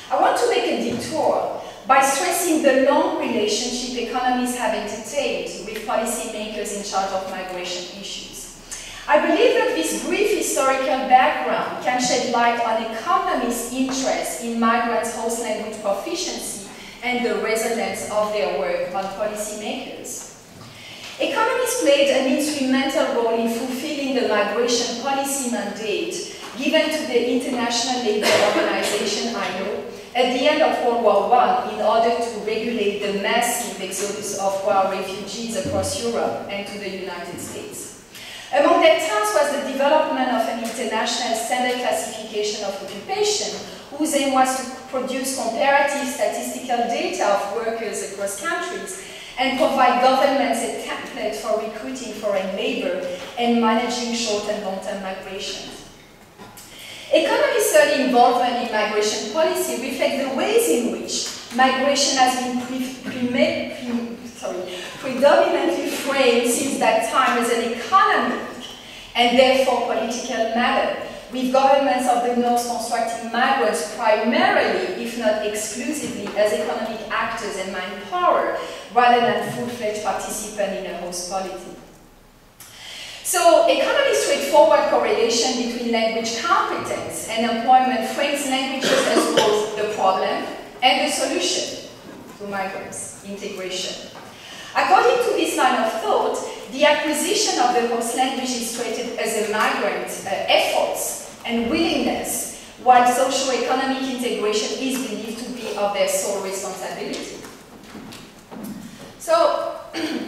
I want to make a detour by stressing the long relationship economies have entertained with policymakers in charge of migration issues. I believe that this brief historical background can shed light on economists' interest in migrants' host language proficiency and the resonance of their work on policymakers. Economists played an instrumental role in fulfilling the migration policy mandate given to the International Labour Organization, ILO, at the end of World War I in order to regulate the massive exodus of war refugees across Europe and to the United States. Among their tasks was the development of an international standard classification of occupation, whose aim was to produce comparative statistical data of workers across countries and provide governments a template for recruiting foreign labor and managing short and long-term migrations. Economists' early involvement in migration policy reflect the ways in which migration has been pre pre sorry, predominantly framed since that time as an economic and therefore political matter, with governments of the North constructing migrants primarily, if not exclusively, as economic actors and manpower, rather than full-fledged participants in a host polity. So, a economic straightforward correlation between language competence and employment frames languages as both the problem and the solution to migrants' integration. According to this line of thought, the acquisition of the host language is treated as a migrant uh, efforts and willingness, while socio-economic integration is believed to be of their sole responsibility. So, *clears throat*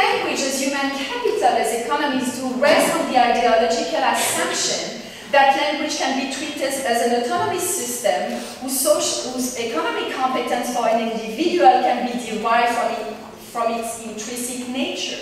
language as human capital as economists do rest on the ideological assumption that language can be treated as an autonomous system whose, social, whose economic competence for an individual can be derived from from its intrinsic nature.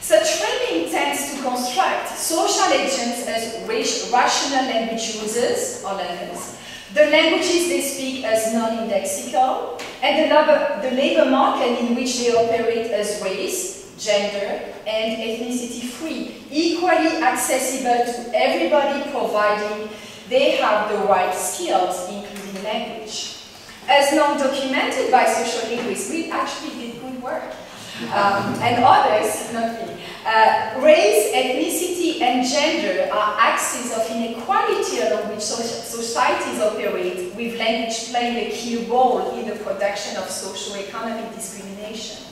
Such framing tends to construct social agents as rational language users or learners, the languages they speak as non-indexical, and the the labor market in which they operate as race, gender, and ethnicity free, equally accessible to everybody providing they have the right skills, including language. As long documented by social linguists, we actually did good work. Um, and others, not me. Uh, race, ethnicity, and gender are axes of inequality along which societies operate, with language playing a key role in the production of socio-economic discrimination.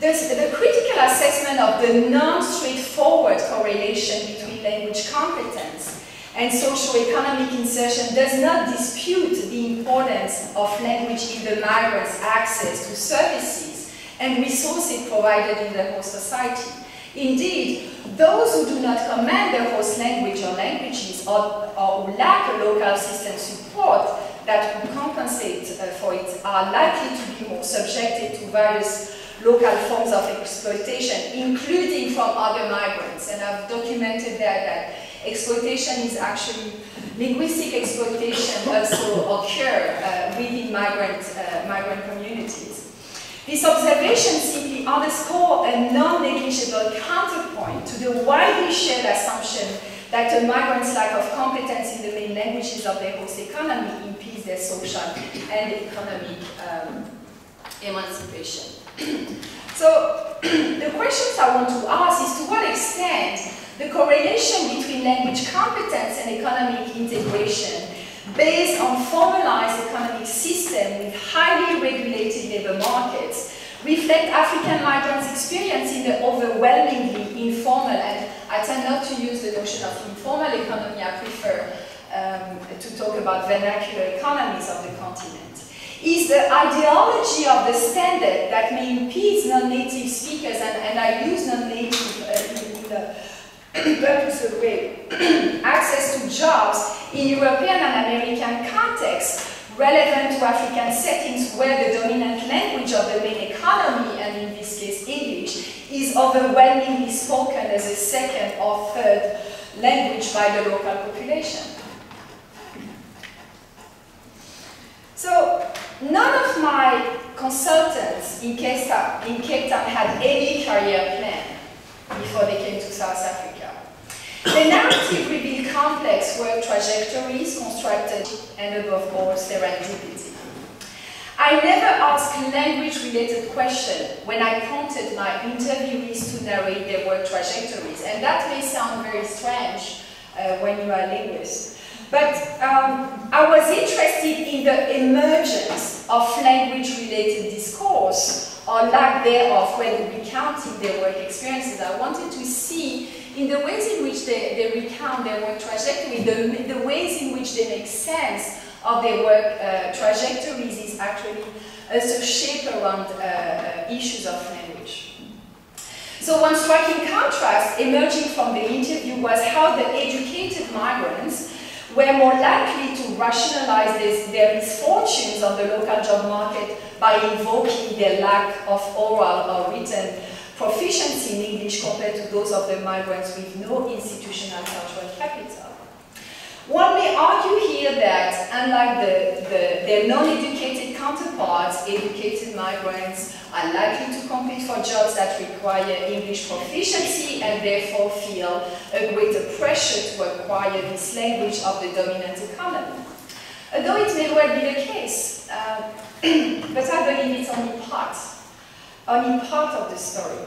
The, critical assessment of the non-straightforward correlation between language competence and socio-economic insertion does not dispute the importance of language in the migrants' access to services and resources provided in the host society. Indeed, those who do not command the host language or languages or, or who lack a local system support that would compensate uh, for it are likely to be more subjected to various local forms of exploitation, including from other migrants. And I've documented there that exploitation is actually, linguistic exploitation also occur uh, within migrant, uh, migrant communities. This observation simply underscores a non-negligible counterpoint to the widely shared assumption that a migrant's lack of competence in the main languages of their host economy impedes their social and economic um, emancipation. *coughs* so *clears throat* the questions I want to ask is to what extent the correlation between language competence and economic integration based on formalized economic system with highly regulated labor markets reflect African migrants' experience in the overwhelmingly informal, and I tend not to use the notion of informal economy, I prefer um, to talk about vernacular economies of the continent, is the ideology of the standard that may impede non-native speakers, and, and I use non-native uh, in, the *coughs* way, *coughs* access to jobs in European and American contexts relevant to African settings where the dominant language of the main economy, and in this case English, is overwhelmingly spoken as a second or third language by the local population. So none of my consultants in Cape Town, in Cape Town had any career plan before they came to South Africa. The narrative revealed complex work trajectories constructed and above all serendipity. I never asked language-related questions when I prompted my interviewees to narrate their work trajectories, and that may sound very strange uh, when you are a linguist. But um, I was interested in the emergence of language-related discourse or lack thereof when recounting their work experiences. I wanted to see in the ways in which they, they recount their work trajectory, the, the ways in which they make sense of their work uh, trajectories is actually also shaped around uh, uh, issues of language. So one striking contrast emerging from the interview was how the educated migrants were more likely to rationalize this, their misfortunes on the local job market by invoking their lack of oral or written proficiency in English compared to those of the migrants with no institutional cultural capital. One may argue here that, unlike the, the, their non-educated counterparts, educated migrants are likely to compete for jobs that require English proficiency and therefore feel a greater pressure to acquire this language of the dominant economy. Although it may well be the case, uh, *clears throat* but I believe it's only part, only part of the story.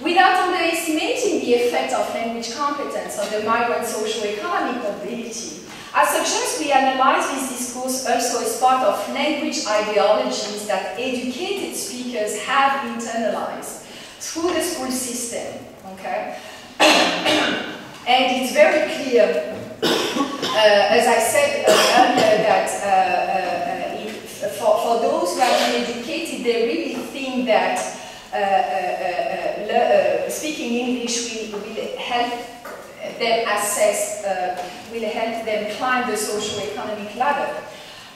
Without underestimating the effect of language competence on the migrant socio-economic mobility, I suggest we analyze this discourse also as part of language ideologies that educated speakers have internalized through the school system, okay? *coughs* and it's very clear, *coughs* uh, as I said uh, earlier, that uh, uh, uh for, for those who have been educated, they really think that uh, speaking English will, will help them assess, will help them climb the social economic ladder.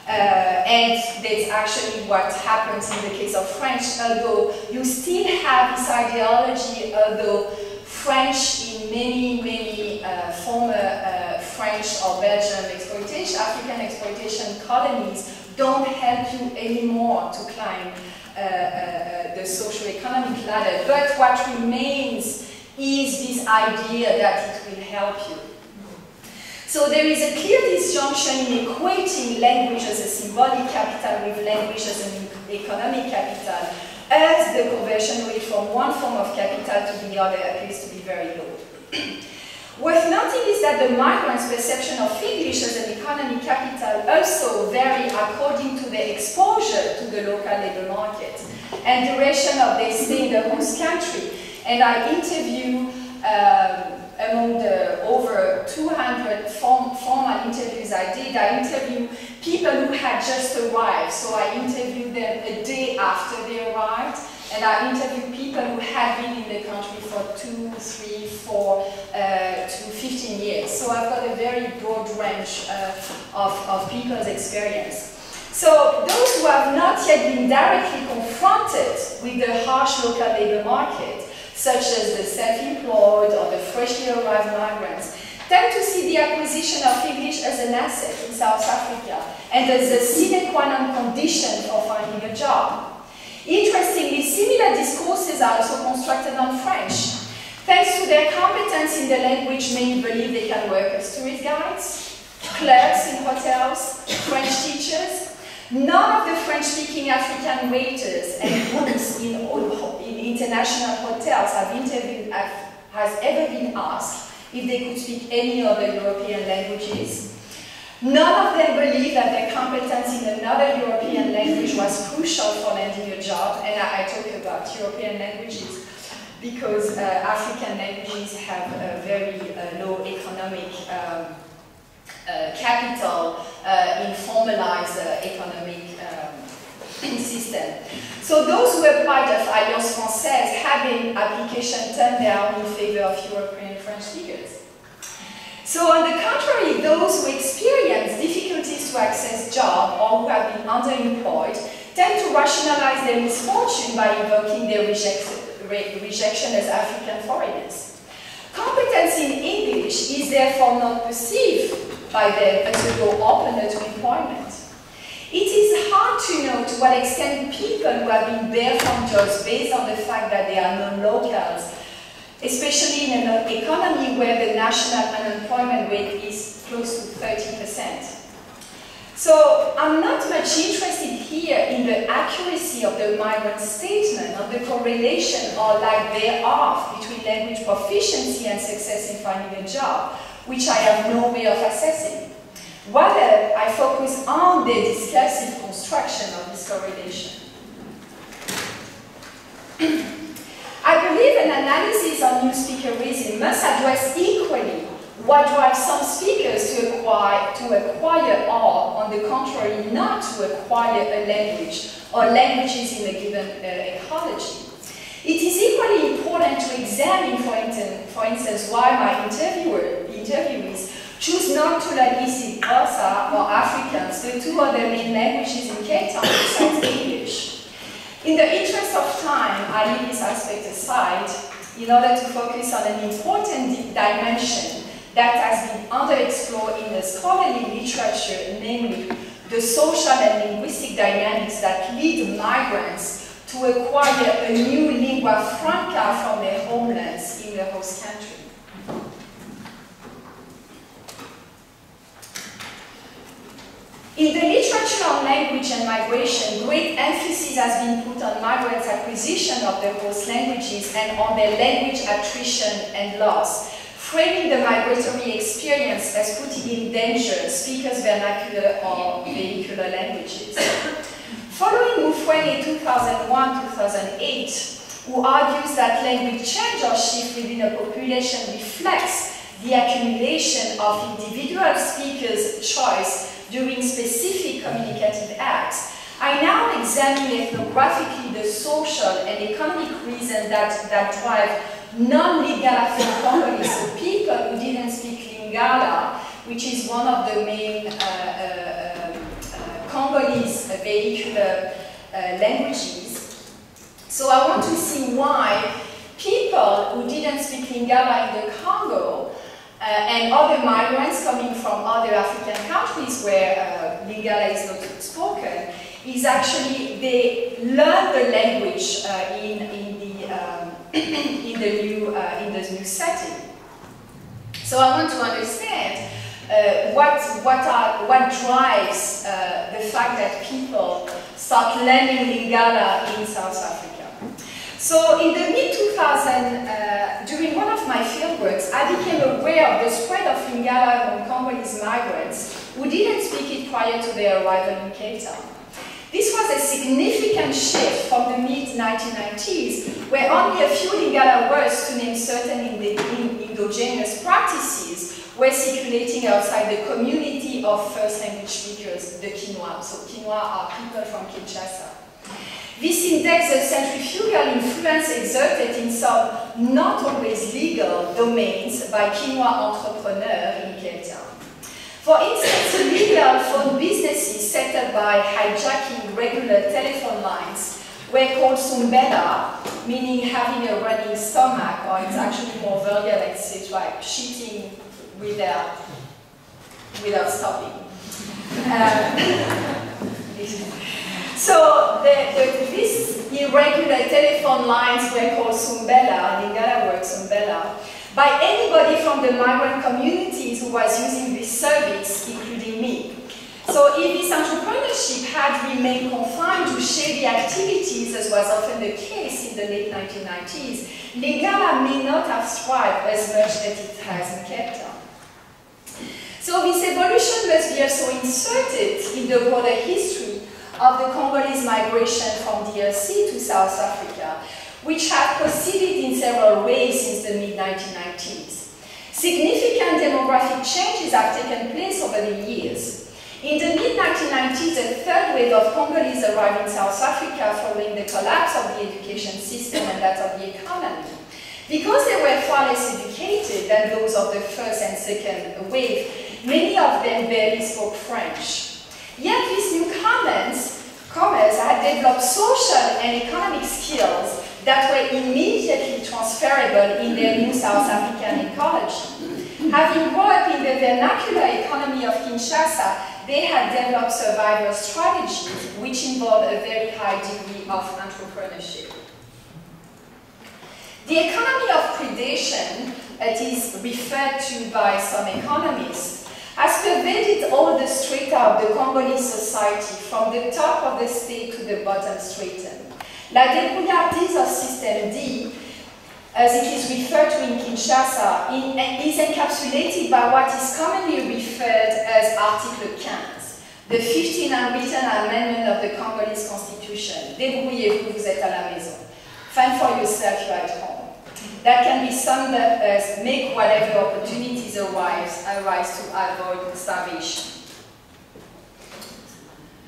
Uh, and that's actually what happens in the case of French, although you still have this ideology, although French in many, many uh, former uh, French or Belgian exploitation, African exploitation colonies don't help you anymore to climb uh, uh, the socio-economic ladder, but what remains is this idea that it will help you. So there is a clear disjunction in equating language as a symbolic capital with language as an economic capital, as the conversion rate from one form of capital to the other appears to be very low. *clears throat* Worth noting is that the migrants' perception of English as an economic capital also vary according to their exposure to the local labor market and duration of their stay in the host country. And I interview um, among the over 200 form, formal interviews I did, I interviewed people who had just arrived. So I interviewed them a day after they arrived and I interviewed people who had been in the country for two, three, four uh, to 15 years. So I've got a very broad range uh, of, of people's experience. So those who have not yet been directly confronted with the harsh local labor market, such as the self-employed or the freshly arrived migrants, tend to see the acquisition of English as an asset in South Africa and as a sine qua non condition for finding a job. Interestingly, similar discourses are also constructed on French. Thanks to their competence in the language, many believe they can work as tourist guides, clerks in hotels, French teachers. None of the French-speaking African waiters and cooks in, in international hotels have interviewed has ever been asked if they could speak any other European languages. None of them believed that their competence in another European language was crucial for landing a job, and I, I talk about European languages because uh, African languages have a very uh, low economic um, capital uh, in formalized uh, economic um, system. So those who were part of Alliance Française had application turned down in favor of European French speakers. So on the contrary, those who experience difficulties to access job or who have been underemployed tend to rationalize their misfortune by invoking their re rejection as African foreigners. Competence in English is therefore not perceived by them as a door opener to employment. It is hard to know to what extent people who have been barred from jobs based on the fact that they are non-locals, especially in an economy where the national unemployment rate is close to 30%. So I'm not much interested here in the accuracy of the migrant statement, of the correlation or lack thereof between language proficiency and success in finding a job, which I have no way of assessing. Rather, I focus on the discursive construction of this correlation. *clears throat* I believe an analysis on new speakerism must address what drives some speakers to acquire, to acquire or, on the contrary, not to acquire a language or languages in a given uh, ecology. It is equally important to examine, for, instance, for instance why my interviewer, interviewees choose not to Isi Xhosa or Afrikaans, the two other main languages in Cape Town besides English. In the interest of time, I leave this aspect aside in order to focus on an important dimension that has been underexplored in the scholarly literature, namely the social and linguistic dynamics that lead migrants to acquire a new lingua franca from their homelands in the host country. In the literature on language and migration, great emphasis has been put on migrants' acquisition of their host languages and on their language attrition and loss, framing the migratory experience as putting in danger speakers' vernacular or vehicular languages. Following Mufwene 2001-2008, who argues that language change or shift within a population reflects the accumulation of individual speakers' choice during specific communicative acts, I now examine ethnographically the social and economic reasons that, that drive non-Lingala companies, so people who didn't speak Lingala, which is one of the main uh, uh, uh, Congolese vehicular uh, languages. So I want to see why people who didn't speak Lingala in the Congo uh, and other migrants coming from other African countries where uh, Lingala is not spoken, is actually they learn the language uh, in, in, the, *coughs* in, the new, uh, in the new setting. So I want to understand uh, what, what, are, what drives uh, the fact that people start learning Lingala in South Africa. So in the mid-2000, uh, during one of my fieldworks, I became aware of the spread of Lingala among Congolese migrants who didn't speak it prior to their arrival in Cape Town. This was a significant shift from the mid-1990s, where only a few Lingala words, to name certain endogenous practices, were circulating outside the community of first language speakers, the Kinois. So Kinois are people from Kinshasa. This index the centrifugal influence exerted in some not always legal domains by Kinois entrepreneurs in Cape Town. For instance, illegal phone businesses set up by hijacking regular telephone lines were called sumbela, meaning having a running stomach, or it's actually more vulgar, say, like shitting without, without stopping. Uh, *laughs* So the, the, these irregular telephone lines were called Sumbela, Lingala word Sumbela, by anybody from the migrant communities who was using this service, including me. So if this entrepreneurship had remained confined to shady activities, as was often the case in the late 1990s, Lingala may not have thrived as much as it has in Cape Town. So this evolution must be also inserted in the broader history of the Congolese migration from DRC to South Africa, which have proceeded in several ways since the mid-1990s. Significant demographic changes have taken place over the years. In the mid-1990s, a third wave of Congolese arrived in South Africa following the collapse of the education system and that of the economy. Because they were far less educated than those of the first and second wave, many of them barely spoke French. Yet these newcomers comers had developed social and economic skills that were immediately transferable in their new South African ecology. Having grown up in the vernacular economy of Kinshasa, they had developed survival strategies which involved a very high degree of entrepreneurship. The economy of predation, it is referred to by some economists, has pervaded all the strata of the Congolese society, from the top of the state to the bottom stratum. La débrouillardise of System D, as it is referred to in Kinshasa, in, is encapsulated by what is commonly referred as Article 15, the 15th unwritten amendment of the Congolese constitution. Débrouillez-vous, vous êtes à la maison. Fend for yourself, you're at home that can be summed up as make whatever opportunities arise, arise to avoid starvation.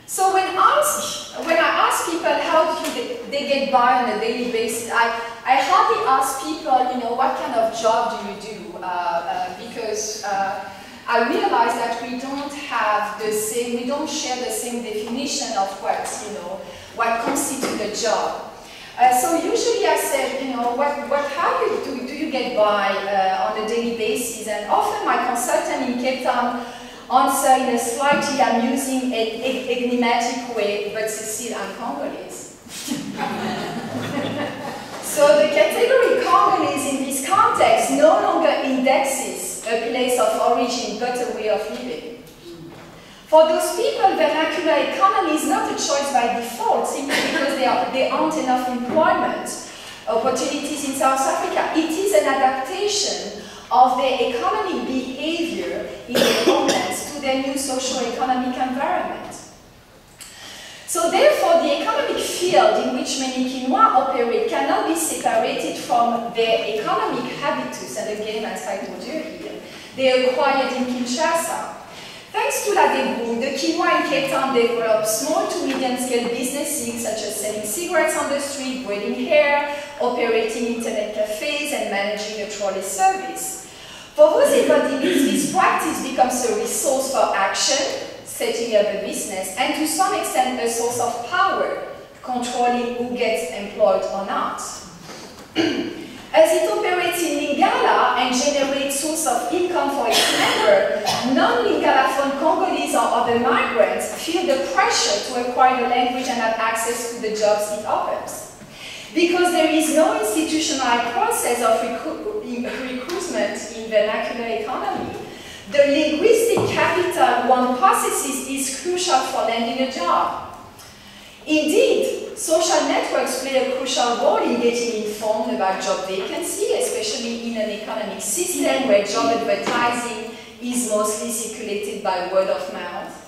So when, asked, when I ask people how do they, they get by on a daily basis, I, I hardly ask people, you know, what kind of job do you do? Uh, uh, because uh, I realize that we don't have the same, we don't share the same definition of what, you know, what constitutes a job. Uh, so usually I said, you know, what, what, how do you, do, do you get by uh, on a daily basis? And often my consultant in Cape Town answer in a slightly amusing, and enigmatic way, but still I'm Congolese. *laughs* so the category Congolese in this context no longer indexes a place of origin, but a way of living. For those people, vernacular economy is not a choice by default, simply because there, are, aren't enough employment opportunities in South Africa. It is an adaptation of their economic behavior in their homelands to their new socio-economic environment. So therefore, the economic field in which many Kinois operate cannot be separated from their economic habitus, and again, as I told you here, they acquired in Kinshasa. Thanks to La Débrouille, the Kinois in Cape Town developed small to medium-scale businesses such as selling cigarettes on the street, braiding hair, operating internet cafes, and managing a trolley service. For those embodies, this practice becomes a resource for action, setting up a business, and to some extent a source of power, controlling who gets employed or not. *clears throat* As it operates in Lingala and generates source of income for its members, non-Lingalaphone Congolese or other migrants feel the pressure to acquire the language and have access to the jobs it offers. Because there is no institutionalized process of recruitment in the vernacular economy, the linguistic capital one possesses is crucial for landing a job. Indeed, social networks play a crucial role in getting informed about job vacancy, especially in an economic system where job advertising is mostly circulated by word of mouth.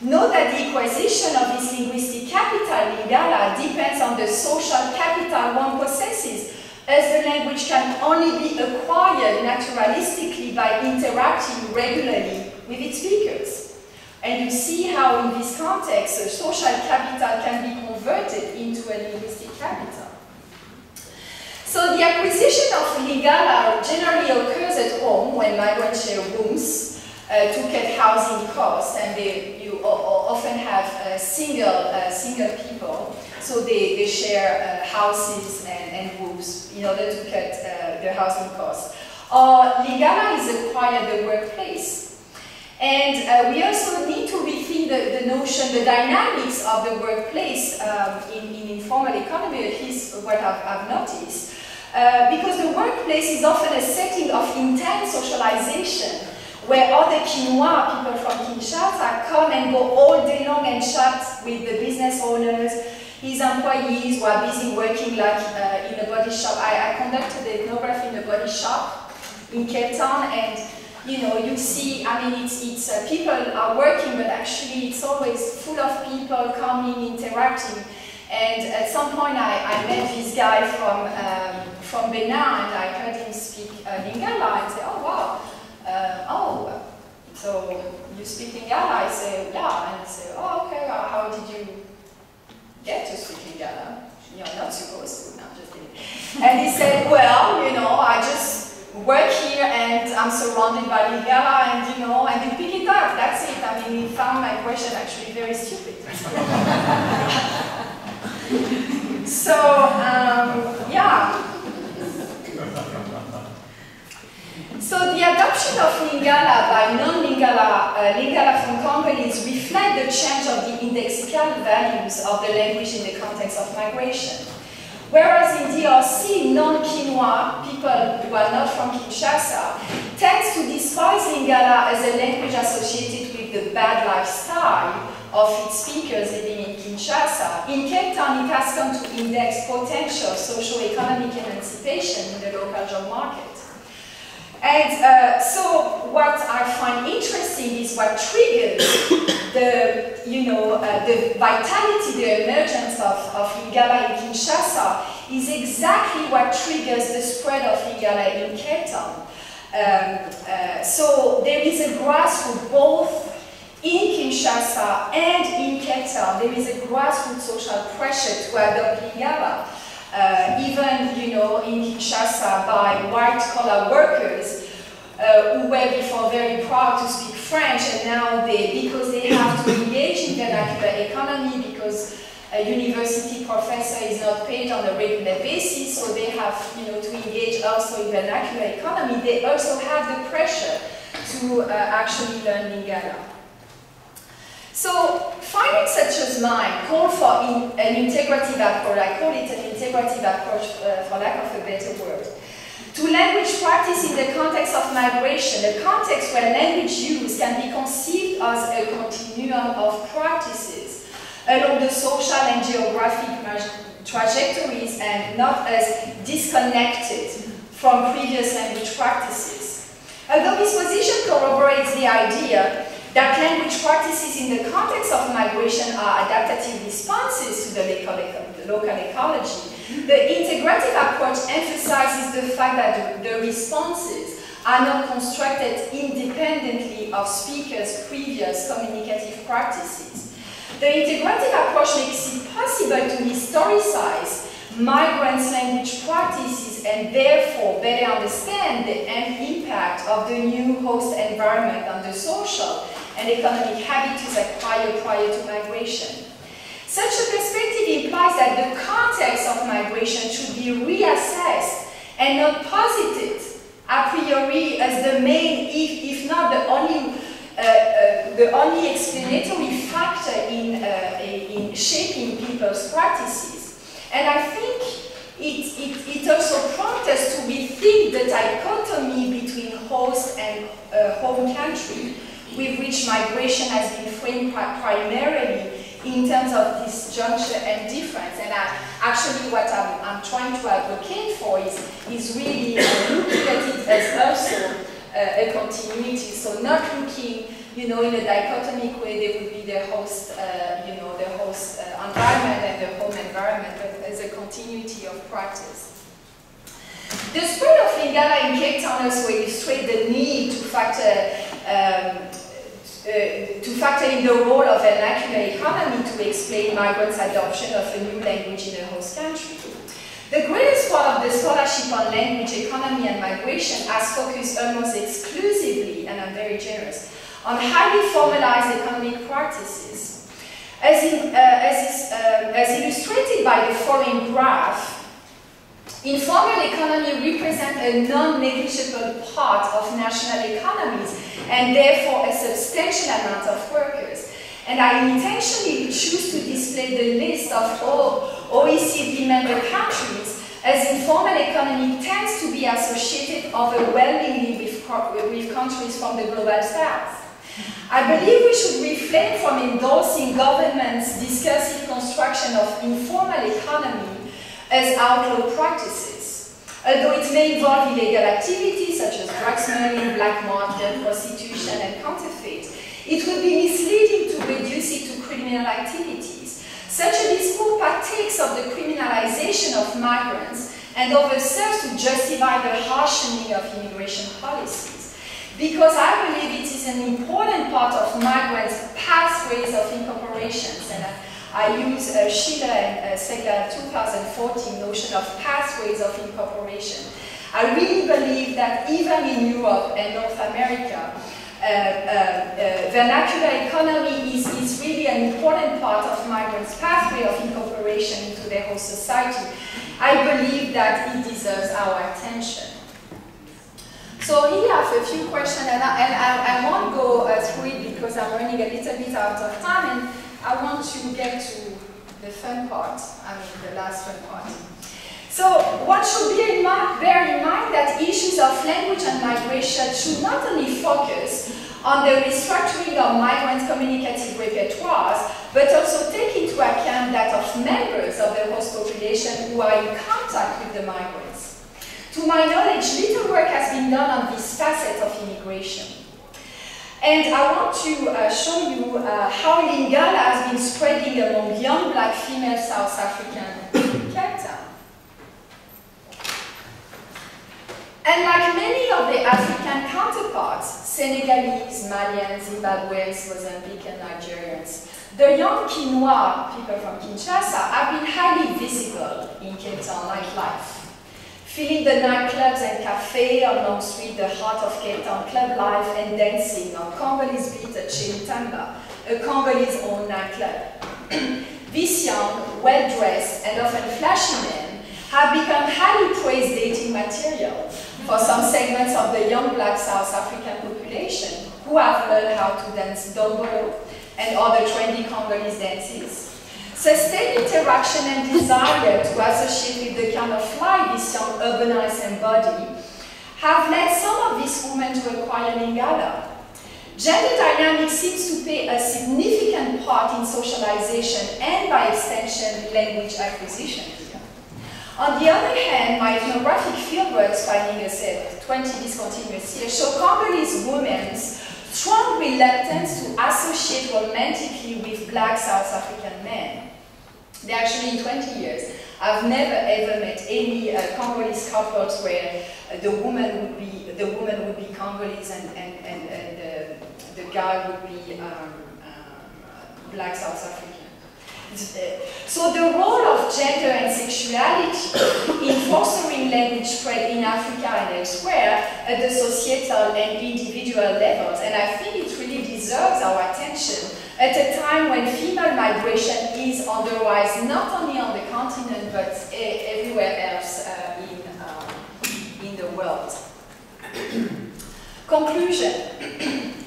Note that the acquisition of this linguistic capital Lingala depends on the social capital one possesses, as the language can only be acquired naturalistically by interacting regularly with its speakers. And you see how in this context, social capital can be converted into a linguistic capital. So the acquisition of Lingala generally occurs at home when migrants share rooms uh, to cut housing costs, and they, you often have uh, single, uh, single people, so they, they share uh, houses and, and rooms in order to cut uh, the housing costs. Or Lingala is acquired at the workplace. And uh, we also need to rethink the, the, notion, the dynamics of the workplace um, in, in, informal economy, least what I've, I've noticed. Uh, because the workplace is often a setting of intense socialization where other Kinois, people from Kinshasa, come and go all day long and chat with the business owners, his employees who are busy working like uh, in a body shop. I, I conducted the ethnography in a body shop in Cape Town and you know, you see, I mean, it's, it's uh, people are working, but actually it's always full of people coming, interacting. And at some point I, I met this guy from, um, from Benin and I heard him speak uh, Lingala and say, oh wow, uh, oh, so you speak Lingala? I say, yeah. And I say, oh okay, well, how did you get to speak Lingala? You're not supposed to, no, just kidding. And he said, well, you know, work here and I'm surrounded by Lingala and you know, and you pick it up, that's it. I mean, he found my question actually very stupid. *laughs* so, um, yeah. So the adoption of Lingala by non-Lingala uh, Lingala from companies reflect the change of the indexical values of the language in the context of migration. Whereas in DRC, non-Kinois, people who are not from Kinshasa, tends to despise Lingala as a language associated with the bad lifestyle of its speakers living in Kinshasa. In Cape Town, it has come to index potential socio-economic emancipation in the local job market. And uh, so what I find interesting is what triggers *coughs* the, you know, uh, the vitality, the emergence of, of Lingala in Kinshasa is exactly what triggers the spread of Lingala in Cape Town. Um, uh, so there is a grassroots both in Kinshasa and in Cape Town. There is a grassroots social pressure to adopt Lingala uh, even you know in Kinshasa by white-collar workers uh, who were before very proud to speak French, and now they, because they have to engage in vernacular economy, because a university professor is not paid on a regular basis, so they have you know to engage also in vernacular economy. They also have the pressure to uh, actually learn Lingala. So findings such as mine call for in, an integrative approach, I call it an integrative approach uh, for lack of a better word, to language practice in the context of migration, a context where language use can be conceived as a continuum of practices along the social and geographic trajectories and not as disconnected from previous language practices. Although this position corroborates the idea that language practices in the context of migration are adaptative responses to the local, ecology. The integrative approach emphasizes the fact that the, the responses are not constructed independently of speakers' previous communicative practices. The integrative approach makes it possible to historicize migrants' language practices and therefore better understand the impact of the new host environment on the social and economic habits acquired prior to migration. Such a perspective implies that the context of migration should be reassessed and not posited a priori as the main, if, if not the only, uh, uh, the only explanatory factor in, uh, in shaping people's practices. And I think it, it, it also prompts us to rethink the dichotomy between host and uh, home country with which migration has been framed primarily in terms of disjuncture and difference. And I, actually what I'm, I'm, trying to advocate for is, is really looking at it as also uh, a continuity. So not looking, you know, in a dichotomic way, there would be the host, uh, you know, the host uh, environment and the home environment, as a continuity of practice. The spread of Lingala in Cape Town also illustrates the need to factor um, uh, to factor in the role of vernacular economy to explain migrants' adoption of a new language in a host country. The greatest part of the scholarship on language, economy, and migration has focused almost exclusively, and I'm very generous, on highly formalized economic practices. As, in, uh, as, uh, as illustrated by the following graph, Informal economy represents a non-negligible part of national economies and therefore a substantial amount of workers. And I intentionally choose to display the list of all OECD member countries as informal economy tends to be associated overwhelmingly with, with countries from the global south. I believe we should refrain from endorsing governments' discursive construction of informal economy as outlaw practices. Although it may involve illegal activities such as drug smuggling, black market, prostitution, and counterfeit, it would be misleading to reduce it to criminal activities. Such a discourse partakes of the criminalization of migrants and of serves to justify the harshening of immigration policies. Because I believe it is an important part of migrants' pathways of incorporation. And I use uh, Schiller and uh, Çağlar 2014 notion of pathways of incorporation. I really believe that even in Europe and North America, uh, uh, uh, vernacular economy is, is really an important part of migrants' pathway of incorporation into their whole society. I believe that it deserves our attention. So here I have a few questions, and I, and I, I won't go uh, through it because I'm running a little bit out of time and I want to get to the fun part, I mean the last fun part. So one should bear in, mind, bear in mind that issues of language and migration should not only focus on the restructuring of migrant communicative repertoires, but also take into account that of members of the host population who are in contact with the migrants. To my knowledge, little work has been done on this facet of immigration. And I want to uh, show you uh, how Lingala has been spreading among young black female South African *coughs* Cape And like many of the African counterparts, Senegalese, Malians, Zimbabweans, Mozambique, and Nigerians, the young Kinois people from Kinshasa have been highly visible in Cape Town nightlife filling the nightclubs and cafes on Street, the heart of Cape Town, club life and dancing on Congolese beat at Chintamba, a Congolese-owned nightclub. *clears throat* These young, well-dressed, and often flashy men have become highly praised dating material for some segments of the young black South African population who have learned how to dance ndombolo and other trendy Congolese dances. Sustained interaction and desire to associate with the kind of life this young urbanized embody have led some of these women to acquire Lingala. Gender dynamics seems to play a significant part in socialization and, by extension, language acquisition. On the other hand, my ethnographic fieldwork spanning a set 20 discontinuous years show Congolese women's strong reluctance to associate romantically with black South African men. They actually, in 20 years, I've never ever met any uh, Congolese couples where uh, the woman would be the woman would be Congolese and and and, and uh, the guy would be um, um black South African. So the role of gender and sexuality in fostering language spread in Africa and elsewhere at the societal and individual levels, and I think it really deserves our attention at a time when female migration is on the rise, not only on the continent, but everywhere else uh, in, um, in the world. *clears throat* Conclusion. *clears throat*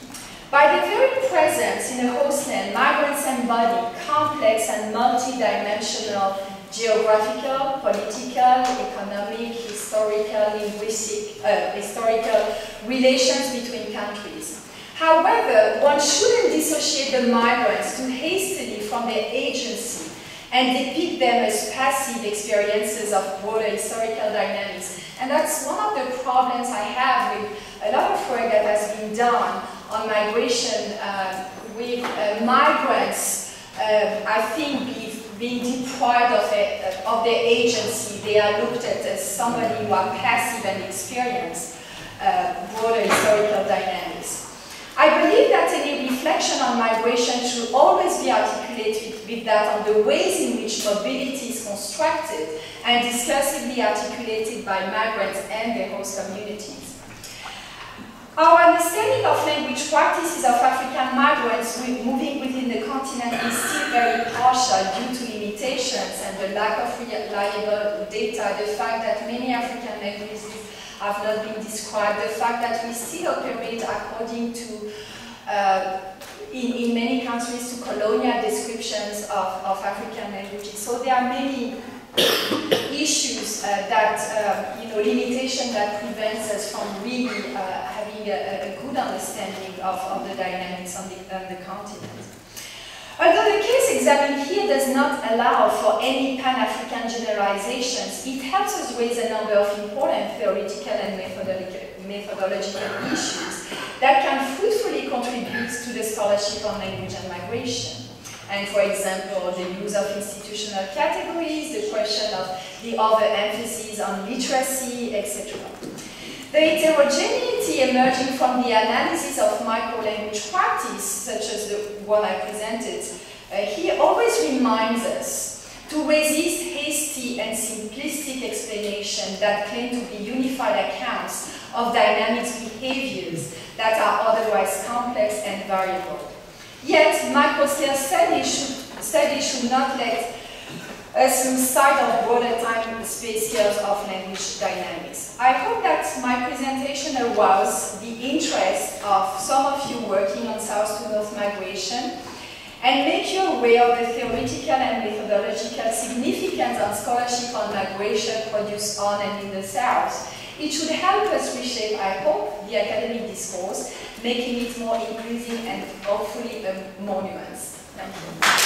By the very presence in a hostland, migrants embody complex and multidimensional geographical, political, economic, historical, linguistic, uh, historical relations between countries. However, one shouldn't dissociate the migrants too hastily from their agency and depict them as passive experiences of broader historical dynamics. And that's one of the problems I have with a lot of work that has been done on migration uh, with uh, migrants, uh, I think, be, being deprived of, it, of their agency. They are looked at as somebody who are passive and experience uh, broader historical dynamics. I believe that any reflection on migration with that on the ways in which mobility is constructed and discursively articulated by migrants and their host communities. Our understanding of language practices of African migrants moving within the continent is still very partial due to limitations and the lack of reliable data, the fact that many African languages have not been described, the fact that we still operate according to, uh, in, in many countries, to colonial descriptions of, of African languages. So there are many *coughs* issues uh, that, uh, you know, limitation that prevents us from really uh, having a, a, good understanding of, of the dynamics on the, on the continent. Although the case examined here does not allow for any Pan-African generalizations, it helps us raise a number of important theoretical and methodological issues that can fruitfully contribute to the scholarship on language and migration. And for example, the use of institutional categories, the question of the overemphasis on literacy, etc. The heterogeneity emerging from the analysis of microlanguage practice, such as the one I presented uh, here, always reminds us to resist hasty and simplistic explanation that claim to be unified accounts of dynamics behaviors that are otherwise complex and variable. Yet, microscale studies should, studies should not let us lose sight of broader time space years of language dynamics. I hope that my presentation aroused the interest of some of you working on South to North migration and make you aware of the theoretical and methodological significance of scholarship on migration produced on and in the South. It should help us reshape, I hope, the academic discourse, making it more inclusive and hopefully um, a monument. Thank you.